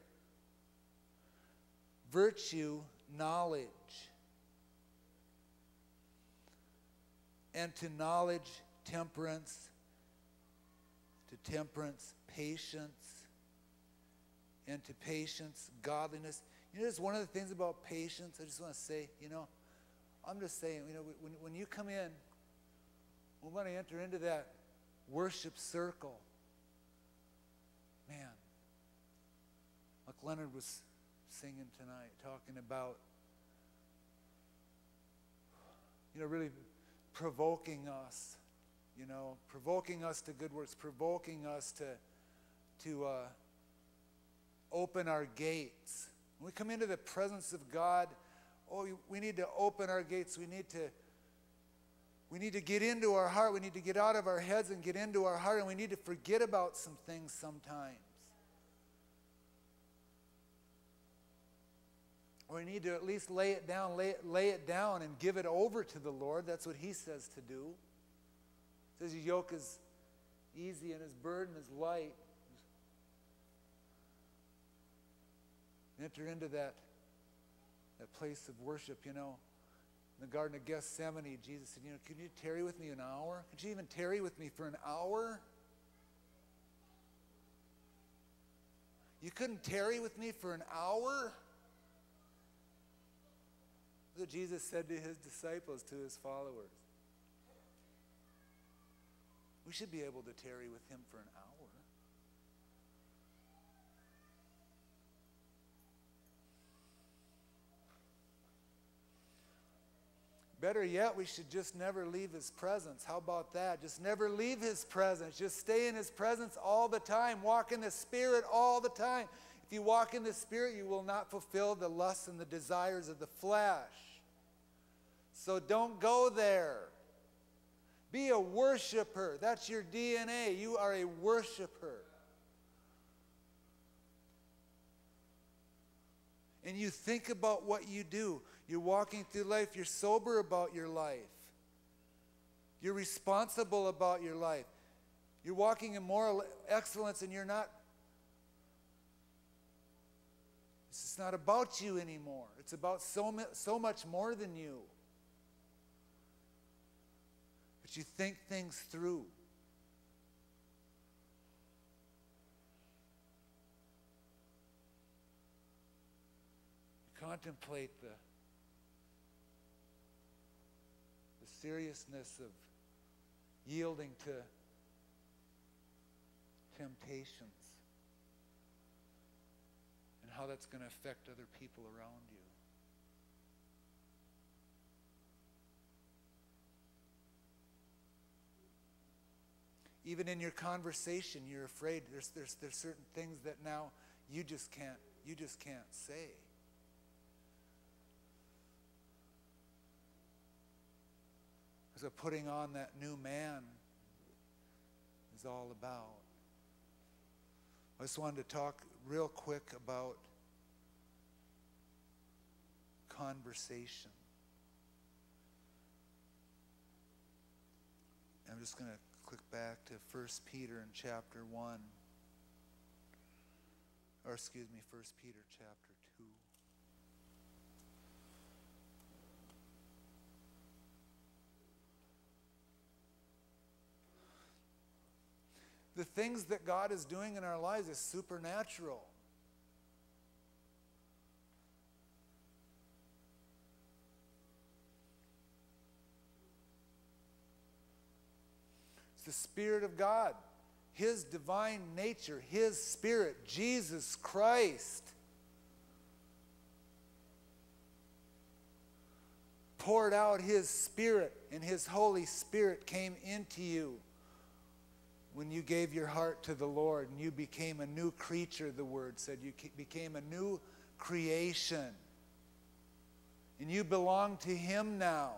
virtue knowledge. And to knowledge, temperance. To temperance, patience. And to patience, godliness. You know, just one of the things about patience, I just want to say, you know, I'm just saying, you know, when, when you come in, we want to enter into that worship circle. Man, like Leonard was singing tonight, talking about, you know, really provoking us, you know, provoking us to good works, provoking us to, to uh, open our gates. When we come into the presence of God, oh, we need to open our gates. We need to we need to get into our heart. We need to get out of our heads and get into our heart, and we need to forget about some things sometimes. Or we need to at least lay it down, lay it, lay it down, and give it over to the Lord. That's what He says to do. He says, Your yoke is easy and His burden is light. Enter into that, that place of worship, you know. In the Garden of Gethsemane, Jesus said, You know, can you tarry with me an hour? Could you even tarry with me for an hour? You couldn't tarry with me for an hour? What Jesus said to his disciples, to his followers. We should be able to tarry with him for an hour. Better yet, we should just never leave his presence. How about that? Just never leave his presence. Just stay in his presence all the time. Walk in the Spirit all the time. If you walk in the Spirit, you will not fulfill the lusts and the desires of the flesh. So don't go there. Be a worshiper. That's your DNA. You are a worshiper. And you think about what you do. You're walking through life, you're sober about your life. You're responsible about your life. You're walking in moral excellence and you're not It's not about you anymore. It's about so, so much more than you. But you think things through. You contemplate the, the seriousness of yielding to temptations and how that's going to affect other people around you. Even in your conversation, you're afraid there's, there's, there's certain things that now you just can't you just can't say. So putting on that new man is all about. I just wanted to talk real quick about conversation. I'm just going to click back to 1 Peter in chapter 1. Or, excuse me, 1 Peter chapter 2. the things that God is doing in our lives is supernatural. The Spirit of God, His divine nature, His Spirit, Jesus Christ. Poured out His Spirit, and His Holy Spirit came into you when you gave your heart to the Lord and you became a new creature, the word said. You became a new creation. And you belong to Him now.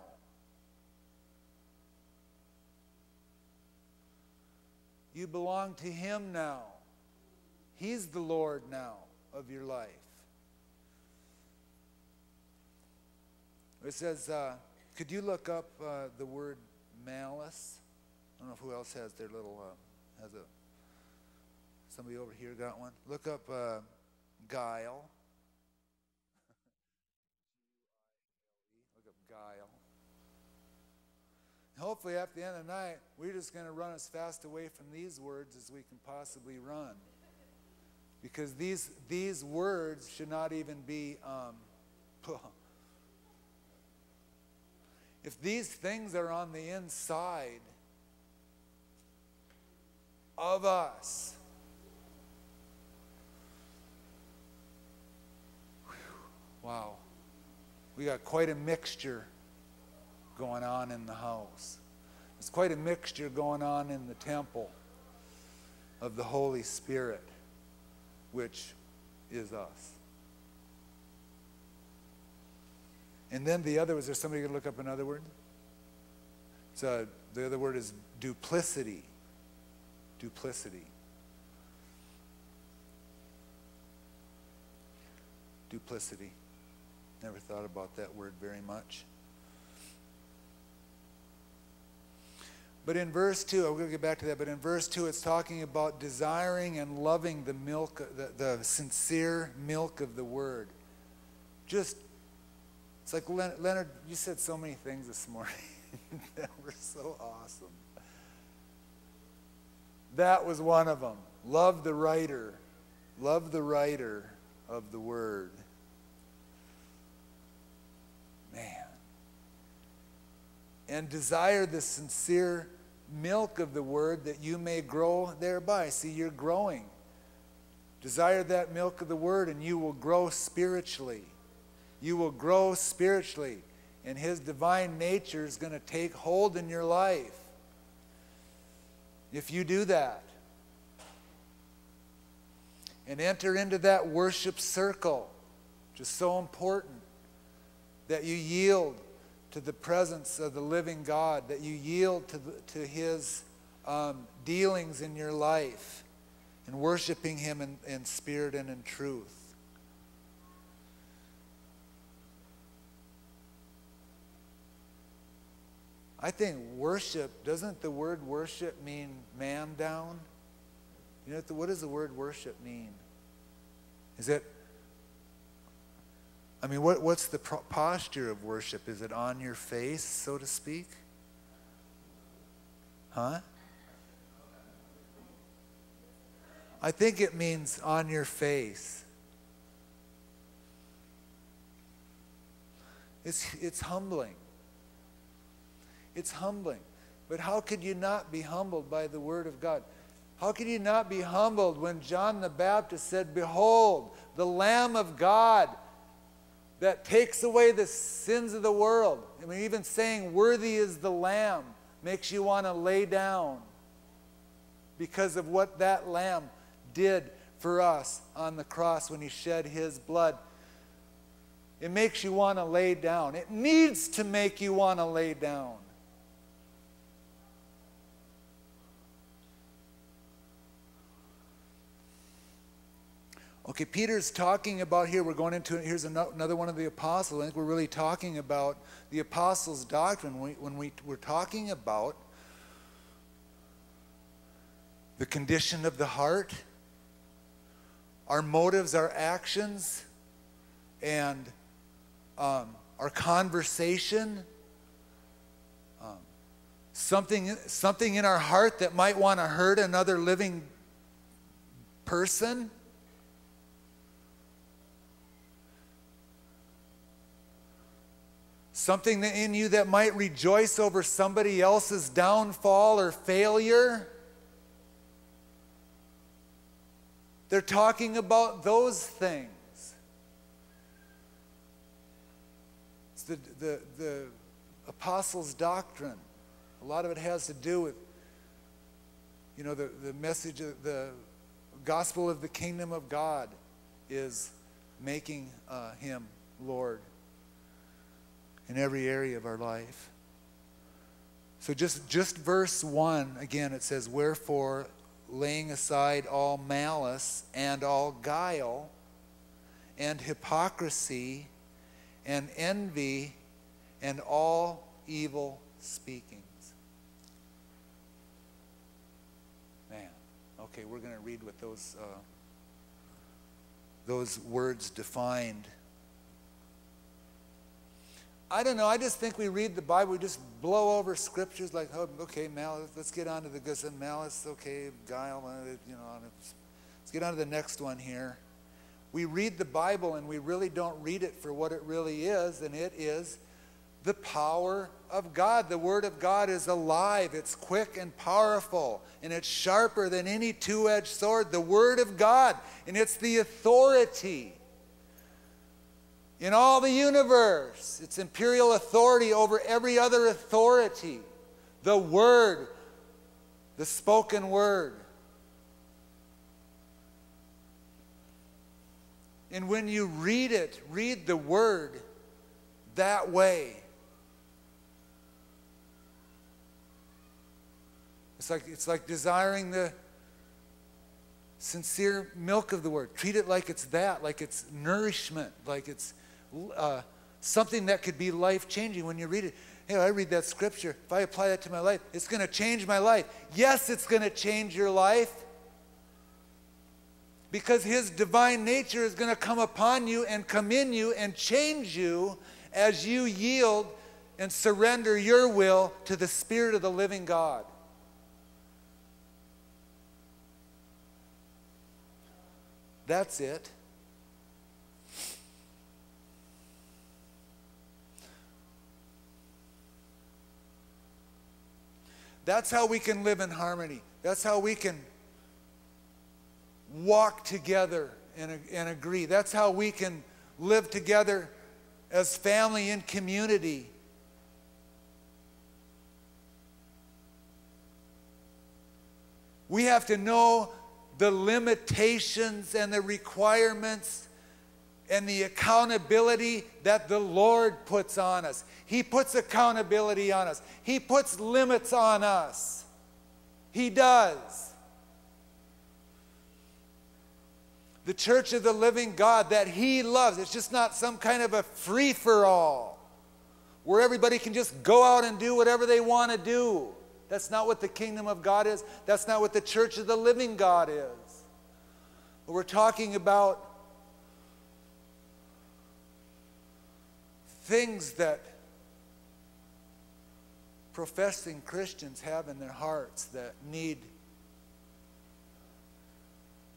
You belong to Him now. He's the Lord now of your life. It says, uh, could you look up uh, the word malice? I don't know who else has their little. Uh, has a somebody over here got one? Look up uh, guile. Look up guile. Hopefully, at the end of the night, we're just going to run as fast away from these words as we can possibly run. Because these, these words should not even be. Um, *laughs* if these things are on the inside, of us. Wow. We got quite a mixture going on in the house. There's quite a mixture going on in the temple of the Holy Spirit, which is us. And then the other, was there somebody going to look up another word? So uh, the other word is duplicity duplicity. Duplicity. Never thought about that word very much. But in verse 2, I'm going to get back to that, but in verse 2, it's talking about desiring and loving the milk, the, the sincere milk of the word. Just, it's like Leonard, you said so many things this morning *laughs* that were so awesome. That was one of them. Love the writer. Love the writer of the word. Man. And desire the sincere milk of the word that you may grow thereby. See, you're growing. Desire that milk of the word and you will grow spiritually. You will grow spiritually. And his divine nature is going to take hold in your life if you do that. and enter into that worship circle, is so important that you yield to the presence of the living God, that you yield to, the, to His um, dealings in your life, and worshiping Him in, in spirit and in truth. I think worship, doesn't the word worship mean man down? You know, what what does the word worship mean? Is it, I mean, what, what's the pro- posture of worship? Is it on your face, so to speak? Huh? I think it means on your face. It's, it's humbling. It's humbling. But how could you not be humbled by the Word of God? How could you not be humbled when John the Baptist said, Behold, the Lamb of God that takes away the sins of the world? I mean, even saying, Worthy is the Lamb makes you want to lay down because of what that Lamb did for us on the cross when he shed his blood. It makes you want to lay down. It needs to make you want to lay down. Okay, Peter's talking about here, we're going into, here's another one of the apostles. I think we're really talking about the apostles' doctrine when, we, we're talking about the condition of the heart, our motives, our actions, and um, our conversation. Um, something, something in our heart that might want to hurt another living person. Something in you that might rejoice over somebody else's downfall or failure. They're talking about those things. It's the, the, the apostles' doctrine. A lot of it has to do with, you know, the, the message of the gospel of the kingdom of God is making uh, him Lord in every area of our life. So just just verse 1 again it says wherefore laying aside all malice and all guile and hypocrisy and envy and all evil speakings. Man, okay, we're going to read what those uh, those words defined. I don't know. I just think we read the Bible, we just blow over scriptures like, oh, okay, malice. Let's get on to the good malice. Okay, guile. uh, You know, let's get on to the next one here. We read the Bible and we really don't read it for what it really is, and it is the power of God. The Word of God is alive, it's quick and powerful, and it's sharper than any two edged sword. The Word of God, and it's the authority in all the universe. It's imperial authority over every other authority. The Word, the spoken Word. And when you read it, read the Word that way. It's like, it's like desiring the sincere milk of the Word. Treat it like it's that, like it's nourishment, like it's uh, something that could be life changing when you read it. Hey, I read that scripture. If I apply that to my life, it's going to change my life. Yes, it's going to change your life because His divine nature is going to come upon you and come in you and change you as you yield and surrender your will to the Spirit of the living God. That's it. That's how we can live in harmony. That's how we can walk together and, and agree. That's how we can live together as family and community. We have to know the limitations and the requirements and the accountability that the Lord puts on us. He puts accountability on us, He puts limits on us. He does. The church of the living God that He loves, it's just not some kind of a free for all where everybody can just go out and do whatever they want to do. That's not what the kingdom of God is. That's not what the church of the living God is. But we're talking about things that professing Christians have in their hearts that need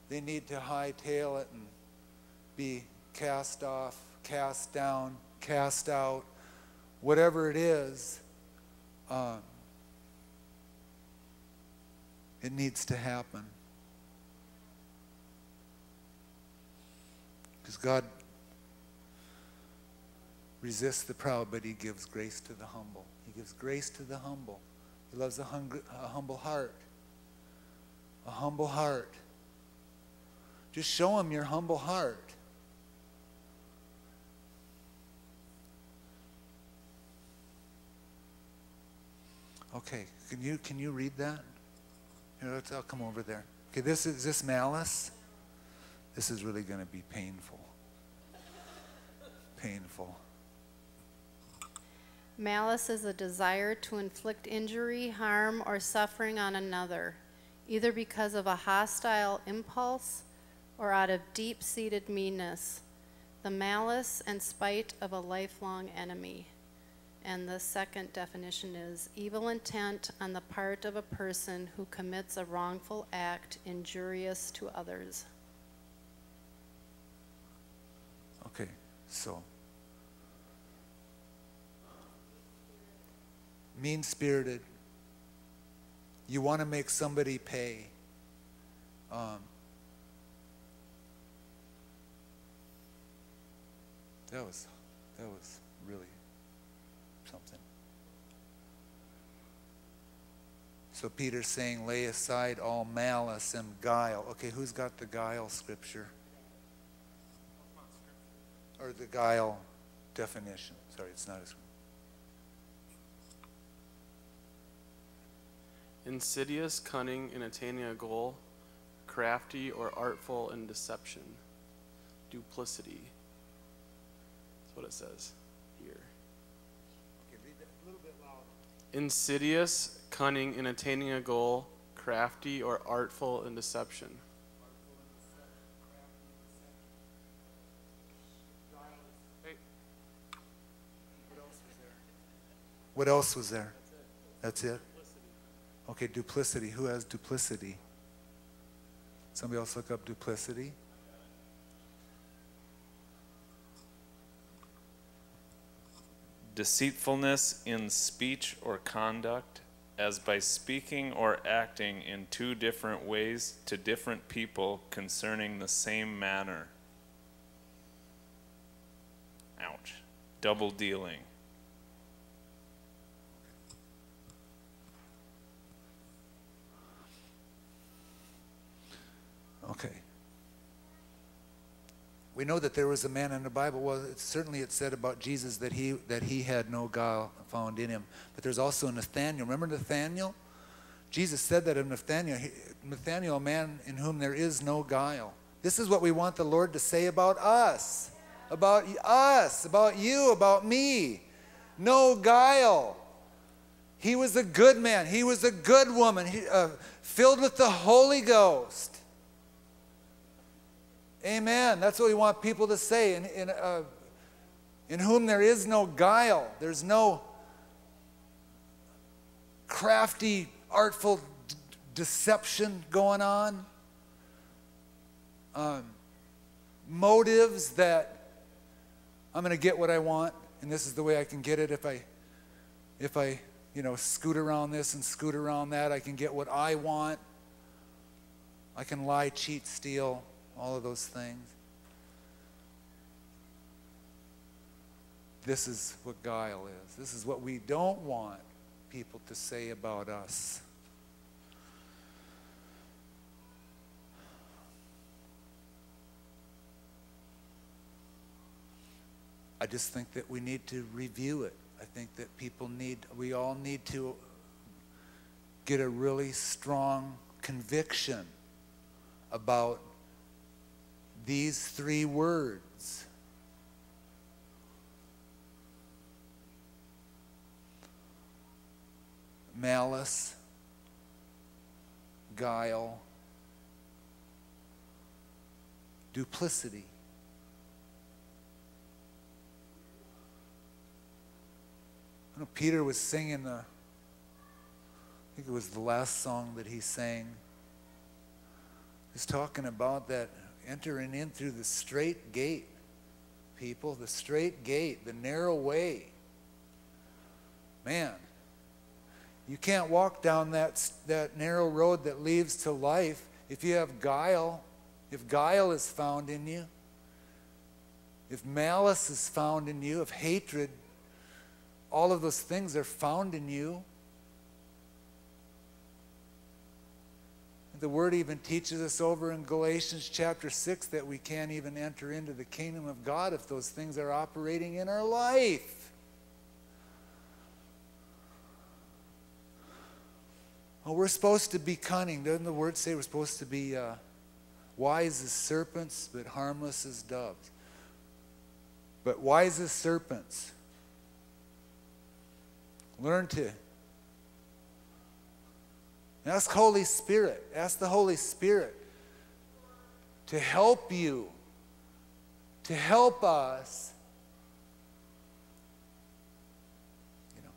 they need to hightail it and be cast off, cast down, cast out, whatever it is. Um, it needs to happen. Because God resists the proud, but He gives grace to the humble. He gives grace to the humble. He loves a, hungry, a humble heart. A humble heart. Just show Him your humble heart. Okay, can you can you read that? Here, I'll come over there. Okay, this is this malice. This is really going to be painful. Painful. Malice is a desire to inflict injury, harm, or suffering on another, either because of a hostile impulse or out of deep seated meanness, the malice and spite of a lifelong enemy. And the second definition is evil intent on the part of a person who commits a wrongful act injurious to others. Okay, so mean spirited. You want to make somebody pay. Um, that was that was really something. So Peter's saying, lay aside all malice and guile. Okay, who's got the guile scripture? Or the guile definition. Sorry, it's not as. Insidious, cunning in attaining a goal, crafty or artful in deception, duplicity. That's what it says here. Insidious, cunning in attaining a goal, crafty or artful in deception. What else was there? That's it? Okay, duplicity. Who has duplicity? Somebody else look up duplicity? deceitfulness in speech or conduct, as by speaking or acting in two different ways to different people concerning the same matter. Ouch. Double dealing. Okay. We know that there was a man in the Bible. Well, it, certainly it said about Jesus that he that he had no guile found in him. But there's also Nathaniel. Remember Nathaniel? Jesus said that of Nathaniel. Nathaniel, a man in whom there is no guile. This is what we want the Lord to say about us, about us, about you, about me. No guile. He was a good man. He was a good woman, he, uh, filled with the Holy Ghost. Amen. That's what we want people to say. In, in, uh, in whom there is no guile, there's no crafty, artful d- deception going on, um, motives that I'm going to get what I want, and this is the way I can get it. If I, if I, you know, scoot around this and scoot around that, I can get what I want. I can lie, cheat, steal all of those things. This is what guile is. This is what we don't want people to say about us. I just think that we need to review it. I think that people need, we all need to get a really strong conviction about these three words. Malice, guile, duplicity. I know Peter was singing the, I think it was the last song that he sang. He's talking about that entering in through the straight gate, people, the straight gate, the narrow way. Man, you can't walk down that, that narrow road that leads to life if you have guile, if guile is found in you, if malice is found in you, if hatred, all of those things are found in you. The word even teaches us over in Galatians chapter 6 that we can't even enter into the kingdom of God if those things are operating in our life. Well, we're supposed to be cunning. Doesn't the word say we're supposed to be uh, wise as serpents, but harmless as doves? But wise as serpents. Learn to ask Holy Spirit. Ask the Holy Spirit to help you, to help us. You know,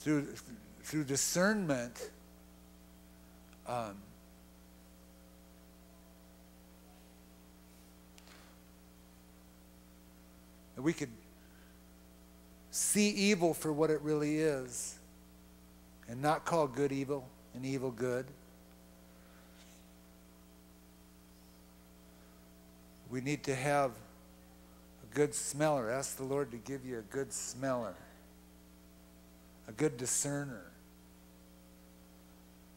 through through discernment. Um, we could see evil for what it really is and not call good evil and evil good. We need to have a good smeller. Ask the Lord to give you a good smeller, a good discerner,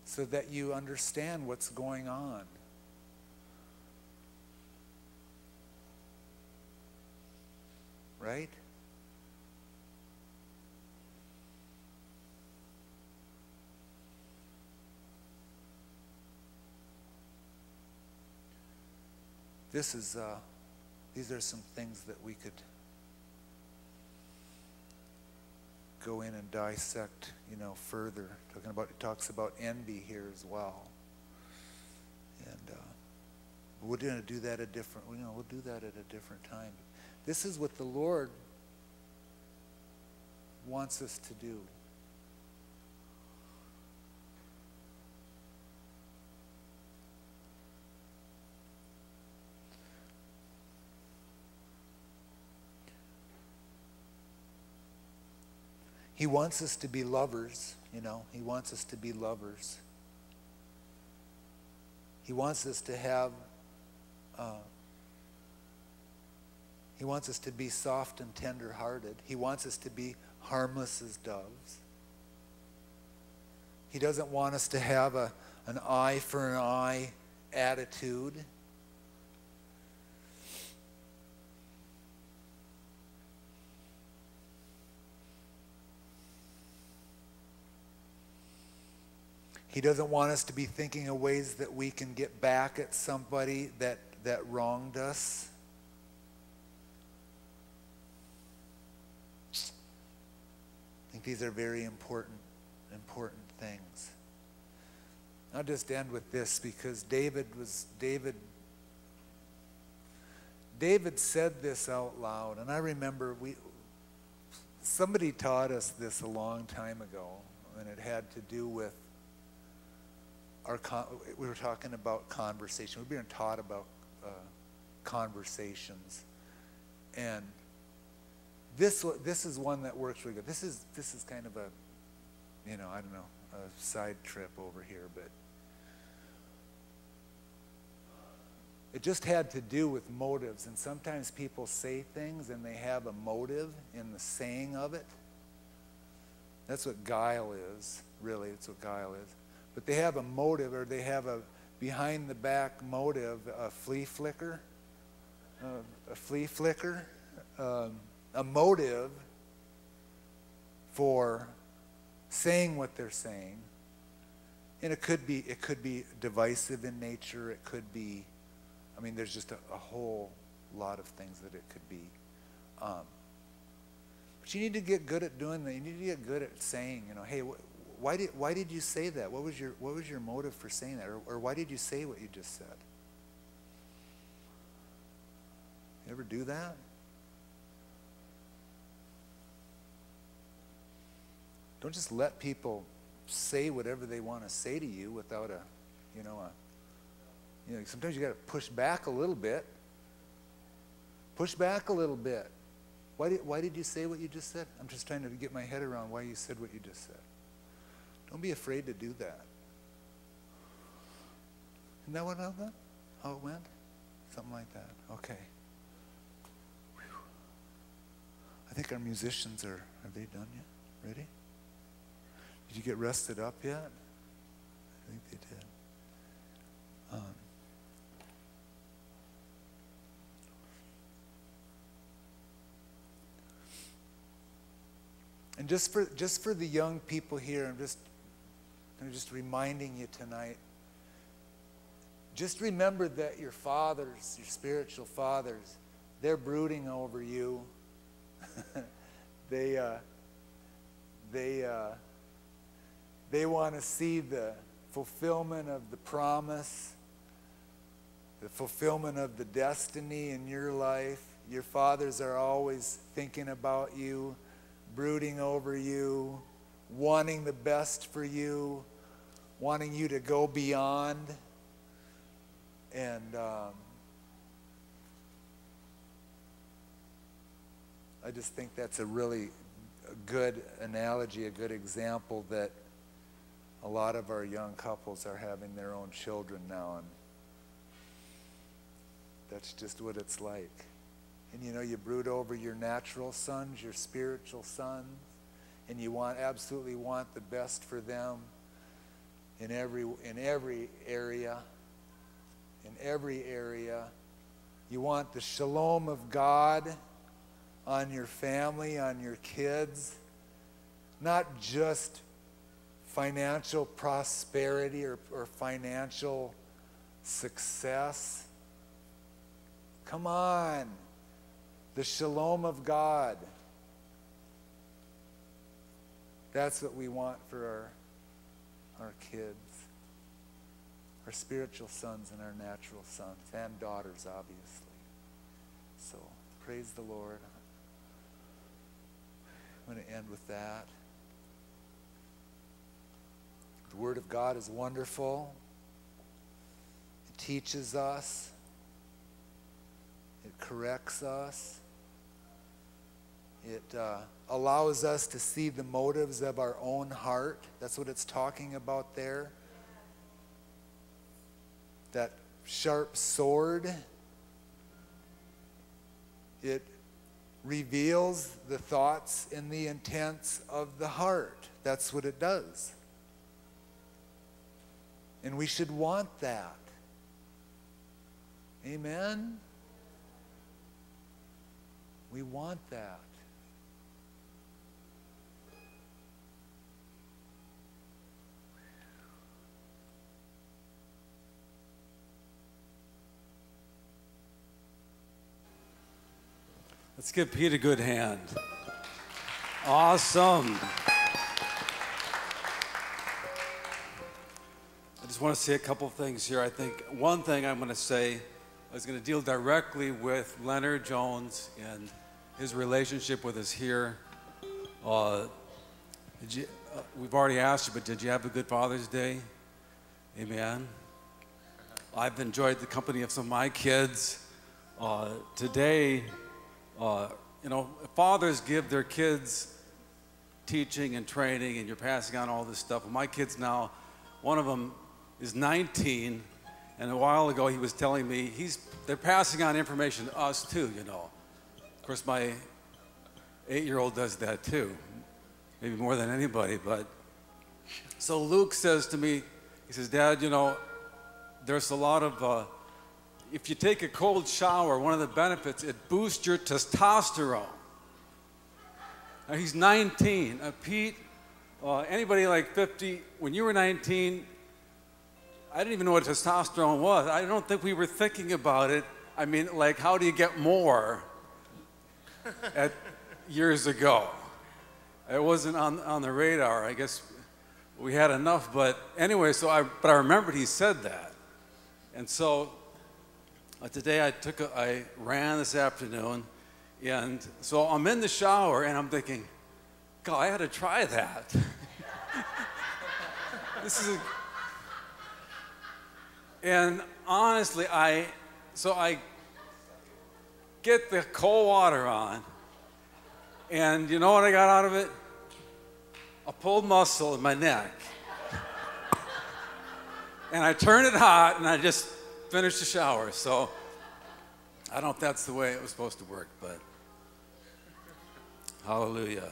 so that you understand what's going on. Right? This is uh, these are some things that we could go in and dissect you know further. Talking about it talks about envy here as well. And uh, we're going to do that a different you know we'll do that at a different time. This is what the lord wants us to do He wants us to be lovers, you know. He wants us to be lovers. He wants us to have, uh, he wants us to be soft and tender hearted. He wants us to be harmless as doves. He doesn't want us to have a, an eye for an eye attitude. He doesn't want us to be thinking of ways that we can get back at somebody that, that wronged us. I think these are very important, important things. I'll just end with this because David was David David said this out loud, and I remember we somebody taught us this a long time ago, and it had to do with our we were talking about conversation. We've been taught about uh, conversations, and this this is one that works really good. This is this is kind of a, you know, I don't know, a side trip over here, but it just had to do with motives. And sometimes people say things and they have a motive in the saying of it. That's what guile is, really. That's what guile is but they have a motive or they have a behind the back motive, a flea flicker. a, a flea flicker, um, a motive for saying what they're saying. And it could be it could be divisive in nature. It could be, I mean, there's just a, a whole lot of things that it could be. Um, but you need to get good at doing that. You need to get good at saying, you know, hey, wh- why did why did you say that? What was your what was your motive for saying that, or, or why did you say what you just said? You ever do that? Don't just let people say whatever they want to say to you without a, you know, a, you know, sometimes you got to push back a little bit. Push back a little bit. Why did, why did you say what you just said? I'm just trying to get my head around why you said what you just said. Don't be afraid to do that. Isn't that what that? How it went? Something like that. Okay. Whew. I think our musicians are, are they done yet? Ready? Did you get rested up yet? I think they did. Um, and just for just for the young people here, I'm just I'm just reminding you tonight. Just remember that your fathers, your spiritual fathers, they're brooding over you. *laughs* they uh, they uh, they want to see the fulfillment of the promise, the fulfillment of the destiny in your life. Your fathers are always thinking about you, brooding over you, wanting the best for you, wanting you to go beyond. And um, I just think that's a really good analogy, a good example that a lot of our young couples are having their own children now, and that's just what it's like. And you know, you brood over your natural sons, your spiritual sons, and you want absolutely want the best for them in every in every area. In every area. You want the shalom of God on your family, on your kids, not just financial prosperity or, or financial success. Come on. The shalom of God. That's what we want for our, our kids, our spiritual sons and our natural sons and daughters, obviously. So praise the Lord. I'm going to end with that. The Word of God is wonderful. It teaches us, it corrects us, it uh, allows us to see the motives of our own heart. That's what it's talking about there. That sharp sword. It reveals the thoughts and the intents of the heart. That's what it does. And we should want that. Amen? We want that. Let's give Pete a good hand. Awesome. I just want to say a couple things here. I think one thing I'm going to say is going to deal directly with Leonard Jones and his relationship with us here. Uh, you, uh, we've already asked you, but did you have a good Father's Day? Amen. I've enjoyed the company of some of my kids. Uh, today, uh, you know, fathers give their kids teaching and training, and you're passing on all this stuff. My kids now, one of them is 19, and a while ago he was telling me he's they're passing on information to us too. You know, of course my eight-year-old does that too, maybe more than anybody. But so Luke says to me, he says, Dad, you know, there's a lot of uh, if you take a cold shower, one of the benefits, it boosts your testosterone. Now, he's 19. Uh, Pete, uh, anybody like 50, when you were 19, I didn't even know what testosterone was. I don't think we were thinking about it. I mean, like, how do you get more *laughs* at years ago? It wasn't on, on the radar. I guess we had enough. But anyway, so I, but I remembered he said that. And so uh, today I took a, I ran this afternoon. And so I'm in the shower and I'm thinking, God, I had to try that. *laughs* this is a, and honestly, I, so I get the cold water on, and you know what I got out of it? A pulled muscle in my neck. and I turned it hot, and I just finished the shower. So I don't that's the way it was supposed to work, but hallelujah.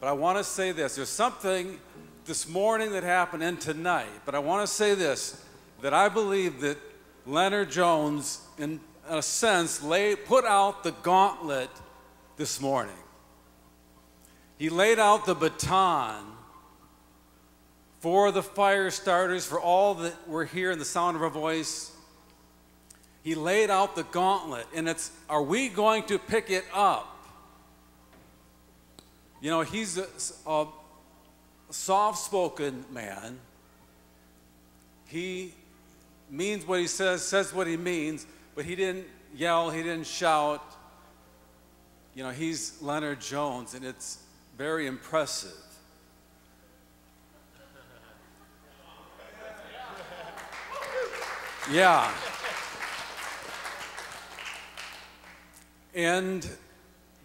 But I want to say this there's something this morning that happened and tonight, but I want to say this that I believe that Leonard Jones, in a sense, lay, put out the gauntlet this morning. He laid out the baton for the fire starters, for all that were here in the sound of our voice. He laid out the gauntlet, and it's are we going to pick it up? You know, he's a, a soft spoken man. He means what he says, says what he means, but he didn't yell, he didn't shout. You know, he's Leonard Jones, and it's very impressive. Yeah. And,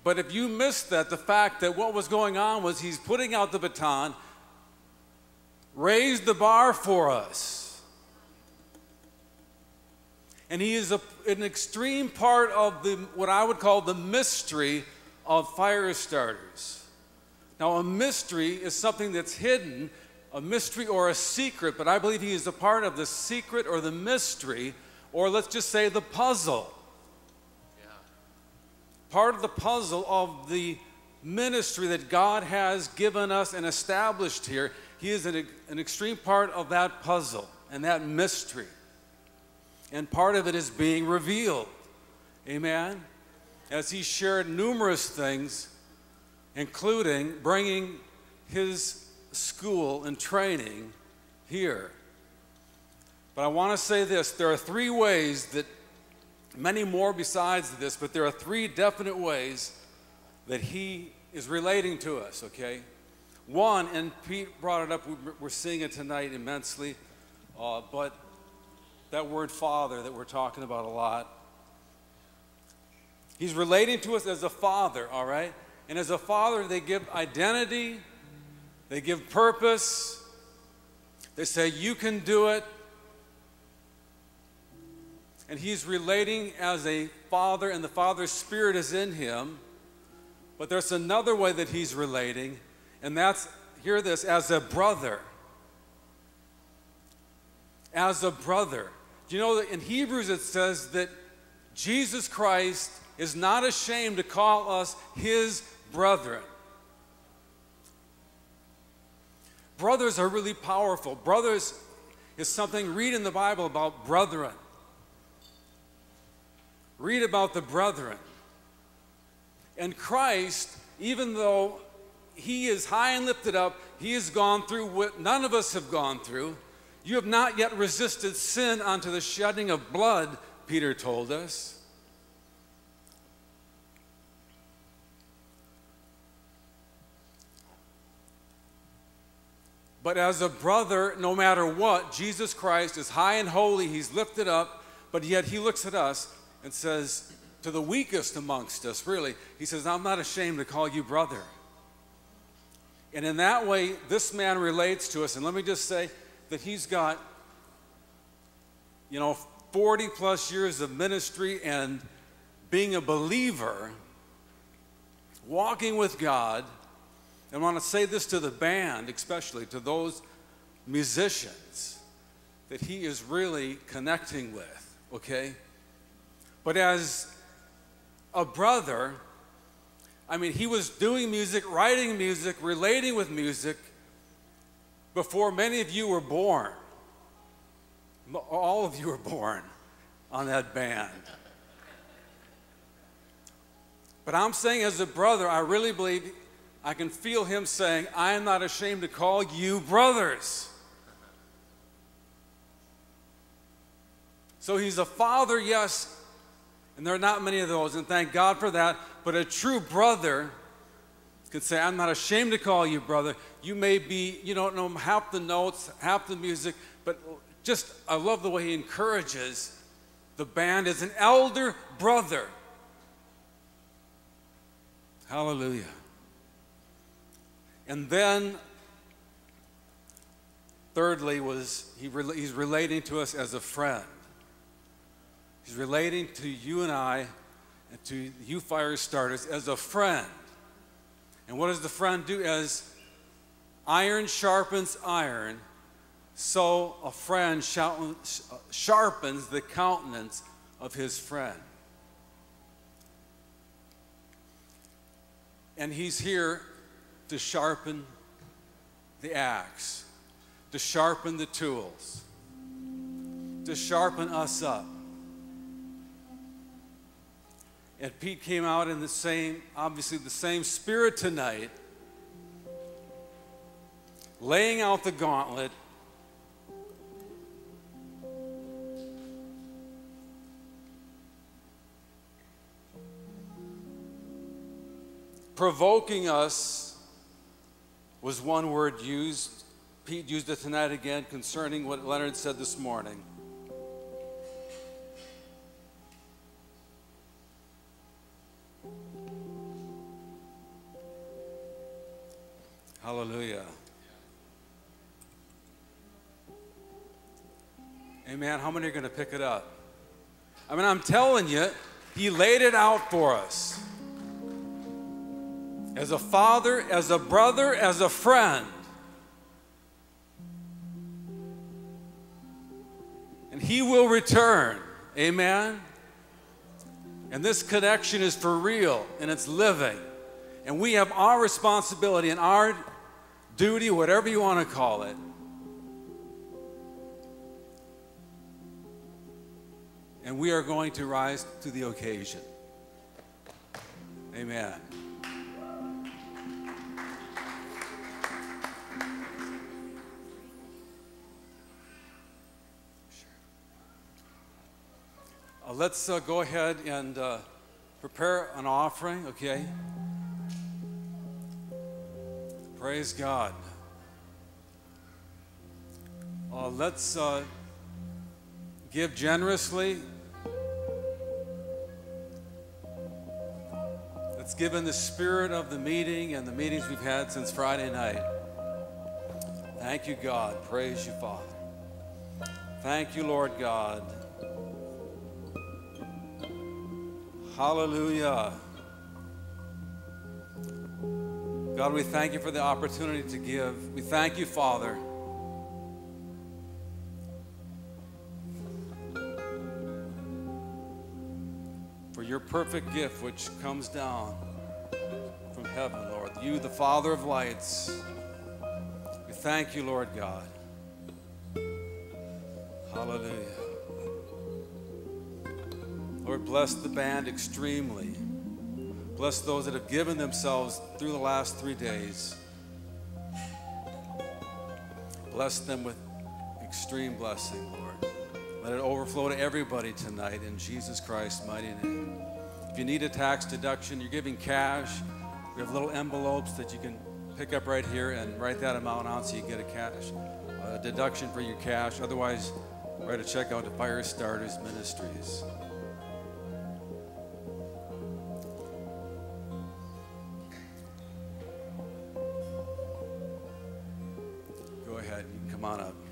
but if you missed that, the fact that what was going on was he's putting out the baton, raised the bar for us. And he is a, an extreme part of the, what I would call the mystery of fire starters. Now, a mystery is something that's hidden, a mystery or a secret, but I believe he is a part of the secret or the mystery, or let's just say the puzzle. Part of the puzzle of the ministry that God has given us and established here. He is an, an extreme part of that puzzle and that mystery. And part of it is being revealed. Amen? As he shared numerous things including bringing his school and training here. But I want to say this there are three ways that, many more besides this, but there are three definite ways that he is relating to us, okay? One, and Pete brought it up, we- we're seeing it tonight immensely, uh, but that word father that we're talking about a lot, He's relating to us as a father, all right? And as a father, they give identity, they give purpose, they say, You can do it. And he's relating as a father, and the father's spirit is in him. But there's another way that he's relating, and that's, hear this, as a brother. As a brother. Do you know that in Hebrews it says that Jesus Christ is not ashamed to call us his brethren. Brothers are really powerful. Brothers is something, read in the Bible about brethren. Read about the brethren. And Christ, even though he is high and lifted up, he has gone through what none of us have gone through. You have not yet resisted sin unto the shedding of blood, Peter told us. But as a brother, no matter what, Jesus Christ is high and holy, he's lifted up, but yet he looks at us and says, to the weakest amongst us, really, he says, I'm not ashamed to call you brother. And in that way, this man relates to us. And let me just say that he's got, you know, 40 plus years of ministry and being a believer, walking with God. And I want to say this to the band, especially to those musicians that he is really connecting with, okay? But as a brother, I mean, he was doing music, writing music, relating with music before many of you were born. All of you were born on that band. But I'm saying, as a brother, I really believe I can feel him saying, I am not ashamed to call you brothers. So he's a father, yes, and there are not many of those, and thank God for that. But a true brother can say, I'm not ashamed to call you brother. You may be, you don't know half the notes, half the music, but just, I love the way he encourages the band as an elder brother. Hallelujah. And then, thirdly, was he he's relating to us as a friend. He's relating to you and I and to you fire starters as a friend. And what does the friend do? As iron sharpens iron, so a friend sharpens the countenance of his friend. And he's here to sharpen the axe, to sharpen the tools, to sharpen us up. And Pete came out in the same, obviously, the same spirit tonight, laying out the gauntlet. Provoking us was one word used. Pete used it tonight again concerning what Leonard said this morning. Hallelujah. Amen. How many are going to pick it up? I mean, I'm telling you, he laid it out for us. As a father, as a brother, as a friend. And he will return. Amen. And this connection is for real and it's living. And we have our responsibility and our duty, whatever you want to call it. And we are going to rise to the occasion. Amen. Uh, let's uh, go ahead and uh, prepare an offering, okay? Praise God. Uh, let's uh, give generously. Let's give in the spirit of the meeting and the meetings we've had since Friday night. Thank you, God. Praise you, Father. Thank you, Lord God. Hallelujah. God, we thank you for the opportunity to give. We thank you, Father. For your perfect gift which comes down from heaven, Lord. You, the Father of lights. We thank you, Lord God. Hallelujah. Lord, bless the band extremely. Bless those that have given themselves through the last three days. Bless them with extreme blessing, Lord. Let it overflow to everybody tonight in Jesus Christ's mighty name. If you need a tax deduction, you're giving cash, we have little envelopes that you can pick up right here and write that amount on so you get a cash a deduction for your cash. Otherwise, write a check out to Firestarters Ministries. Come on up.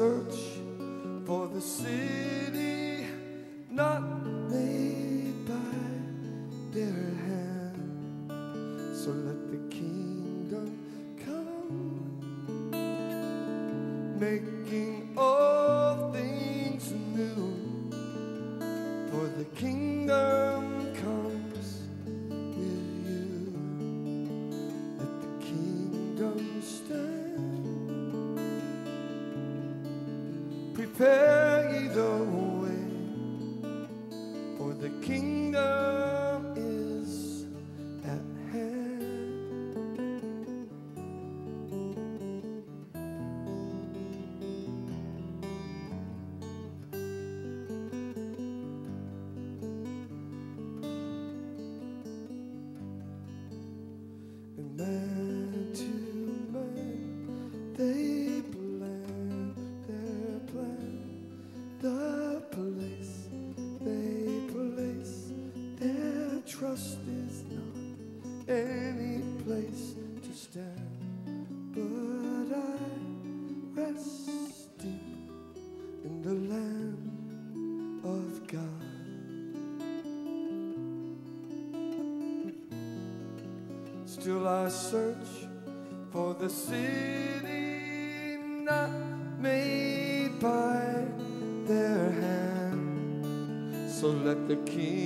search search for the city not made by their hand. So let the King.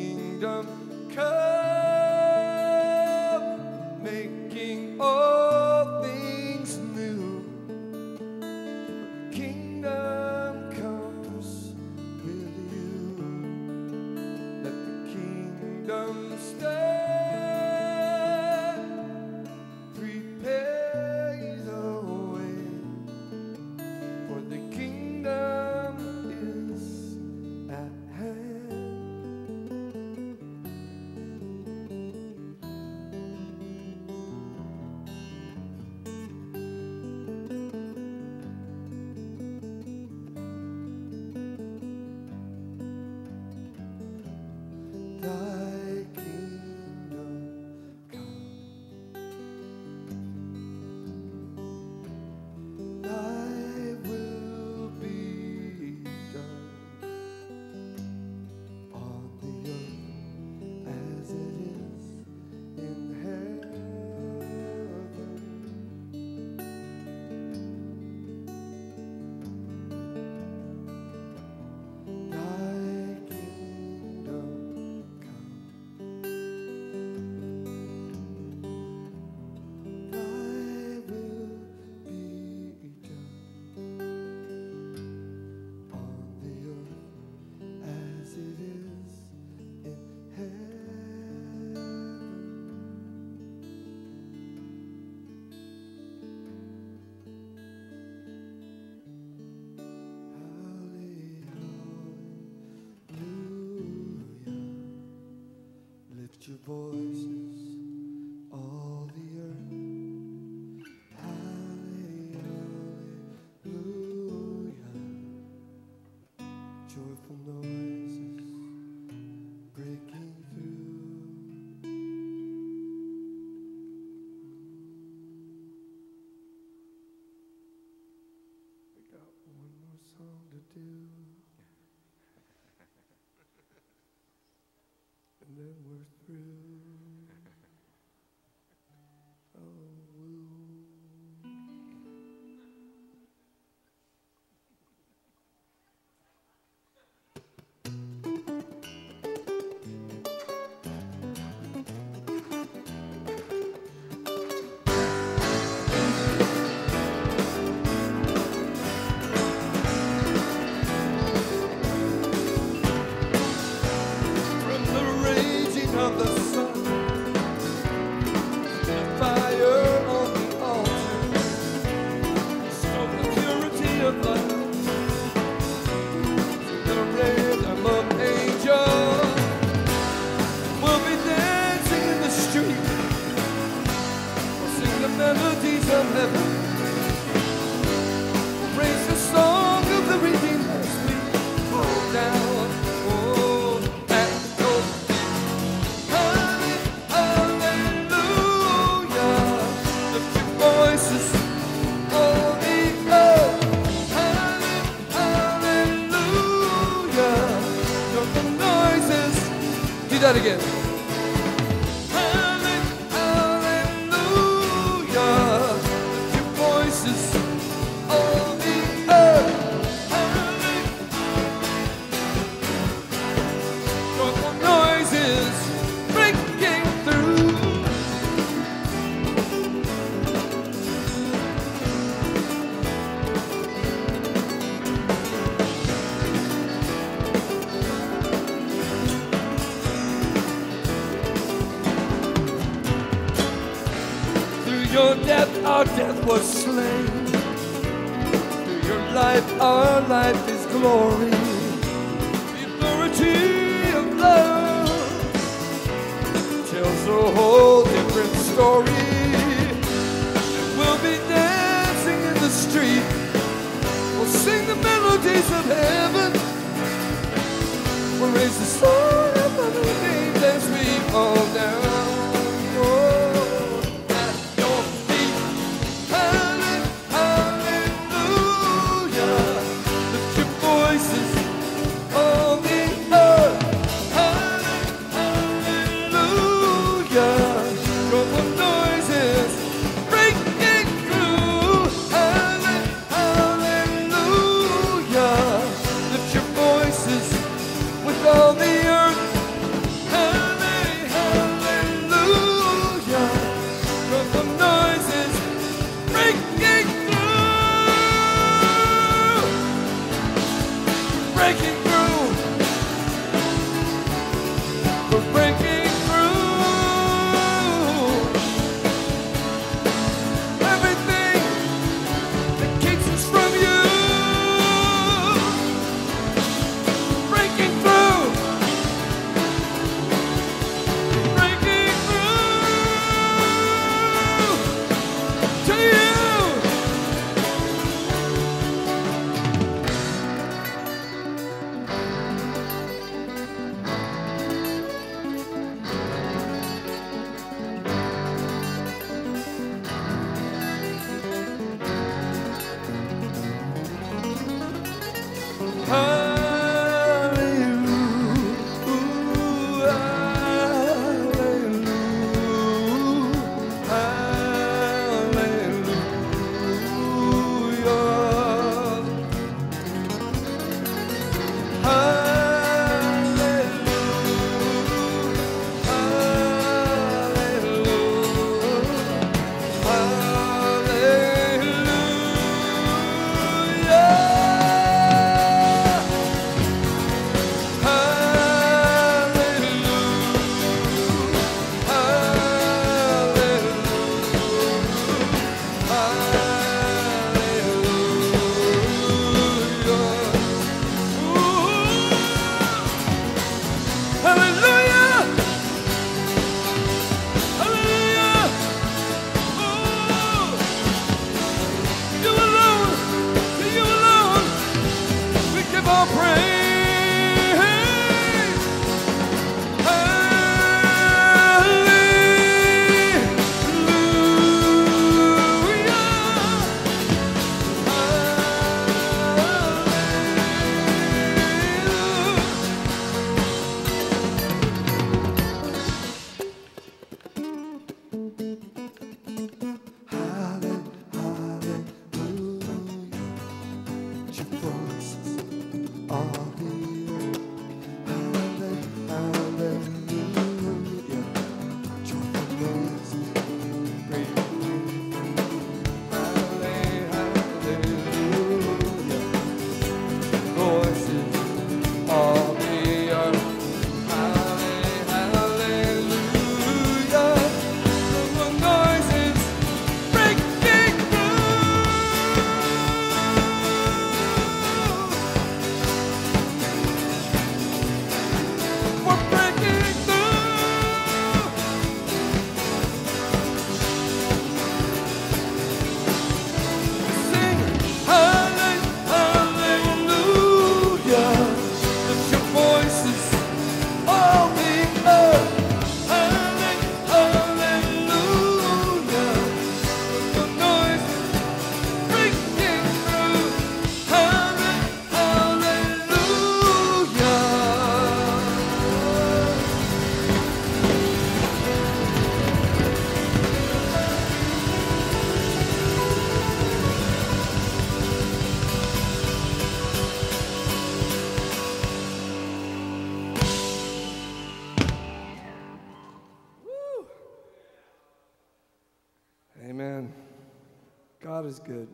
Is good.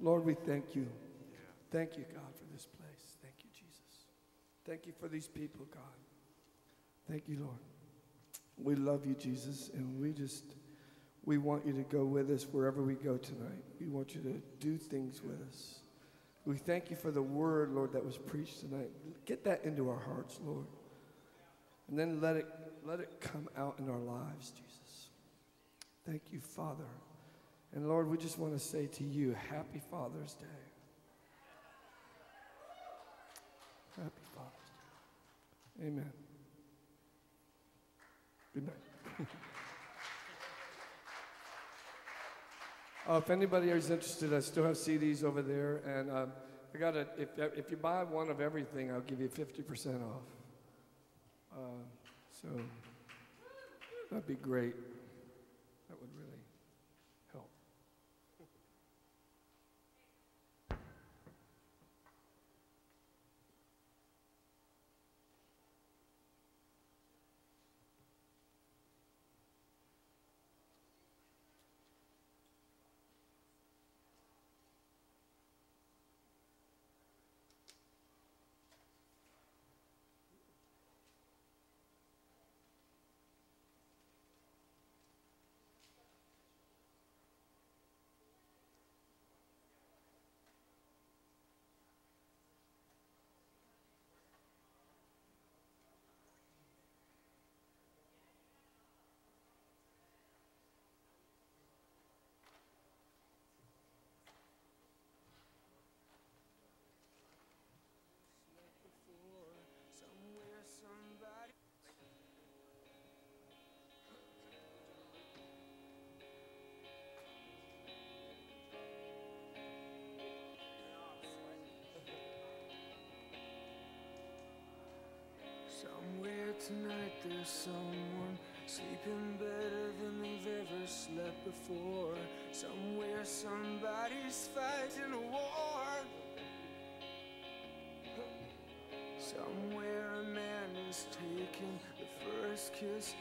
Lord, we thank you. Thank you, God, for this place. Thank you, Jesus. Thank you for these people, God. Thank you, Lord. We love you, Jesus, and we just we want you to go with us wherever we go tonight. We want you to do things with us. We thank you for the word, Lord, that was preached tonight. Get that into our hearts, Lord. And then let it let it come out in our lives, Jesus. Thank you, Father. And Lord, we just want to say to you, Happy Father's Day. Happy Father's Day. Amen. Good night. *laughs* uh, if anybody is interested, I still have CDs over there, and uh, I got a. If if you buy one of everything, I'll give you fifty percent off. Uh, so that'd be great. Kiss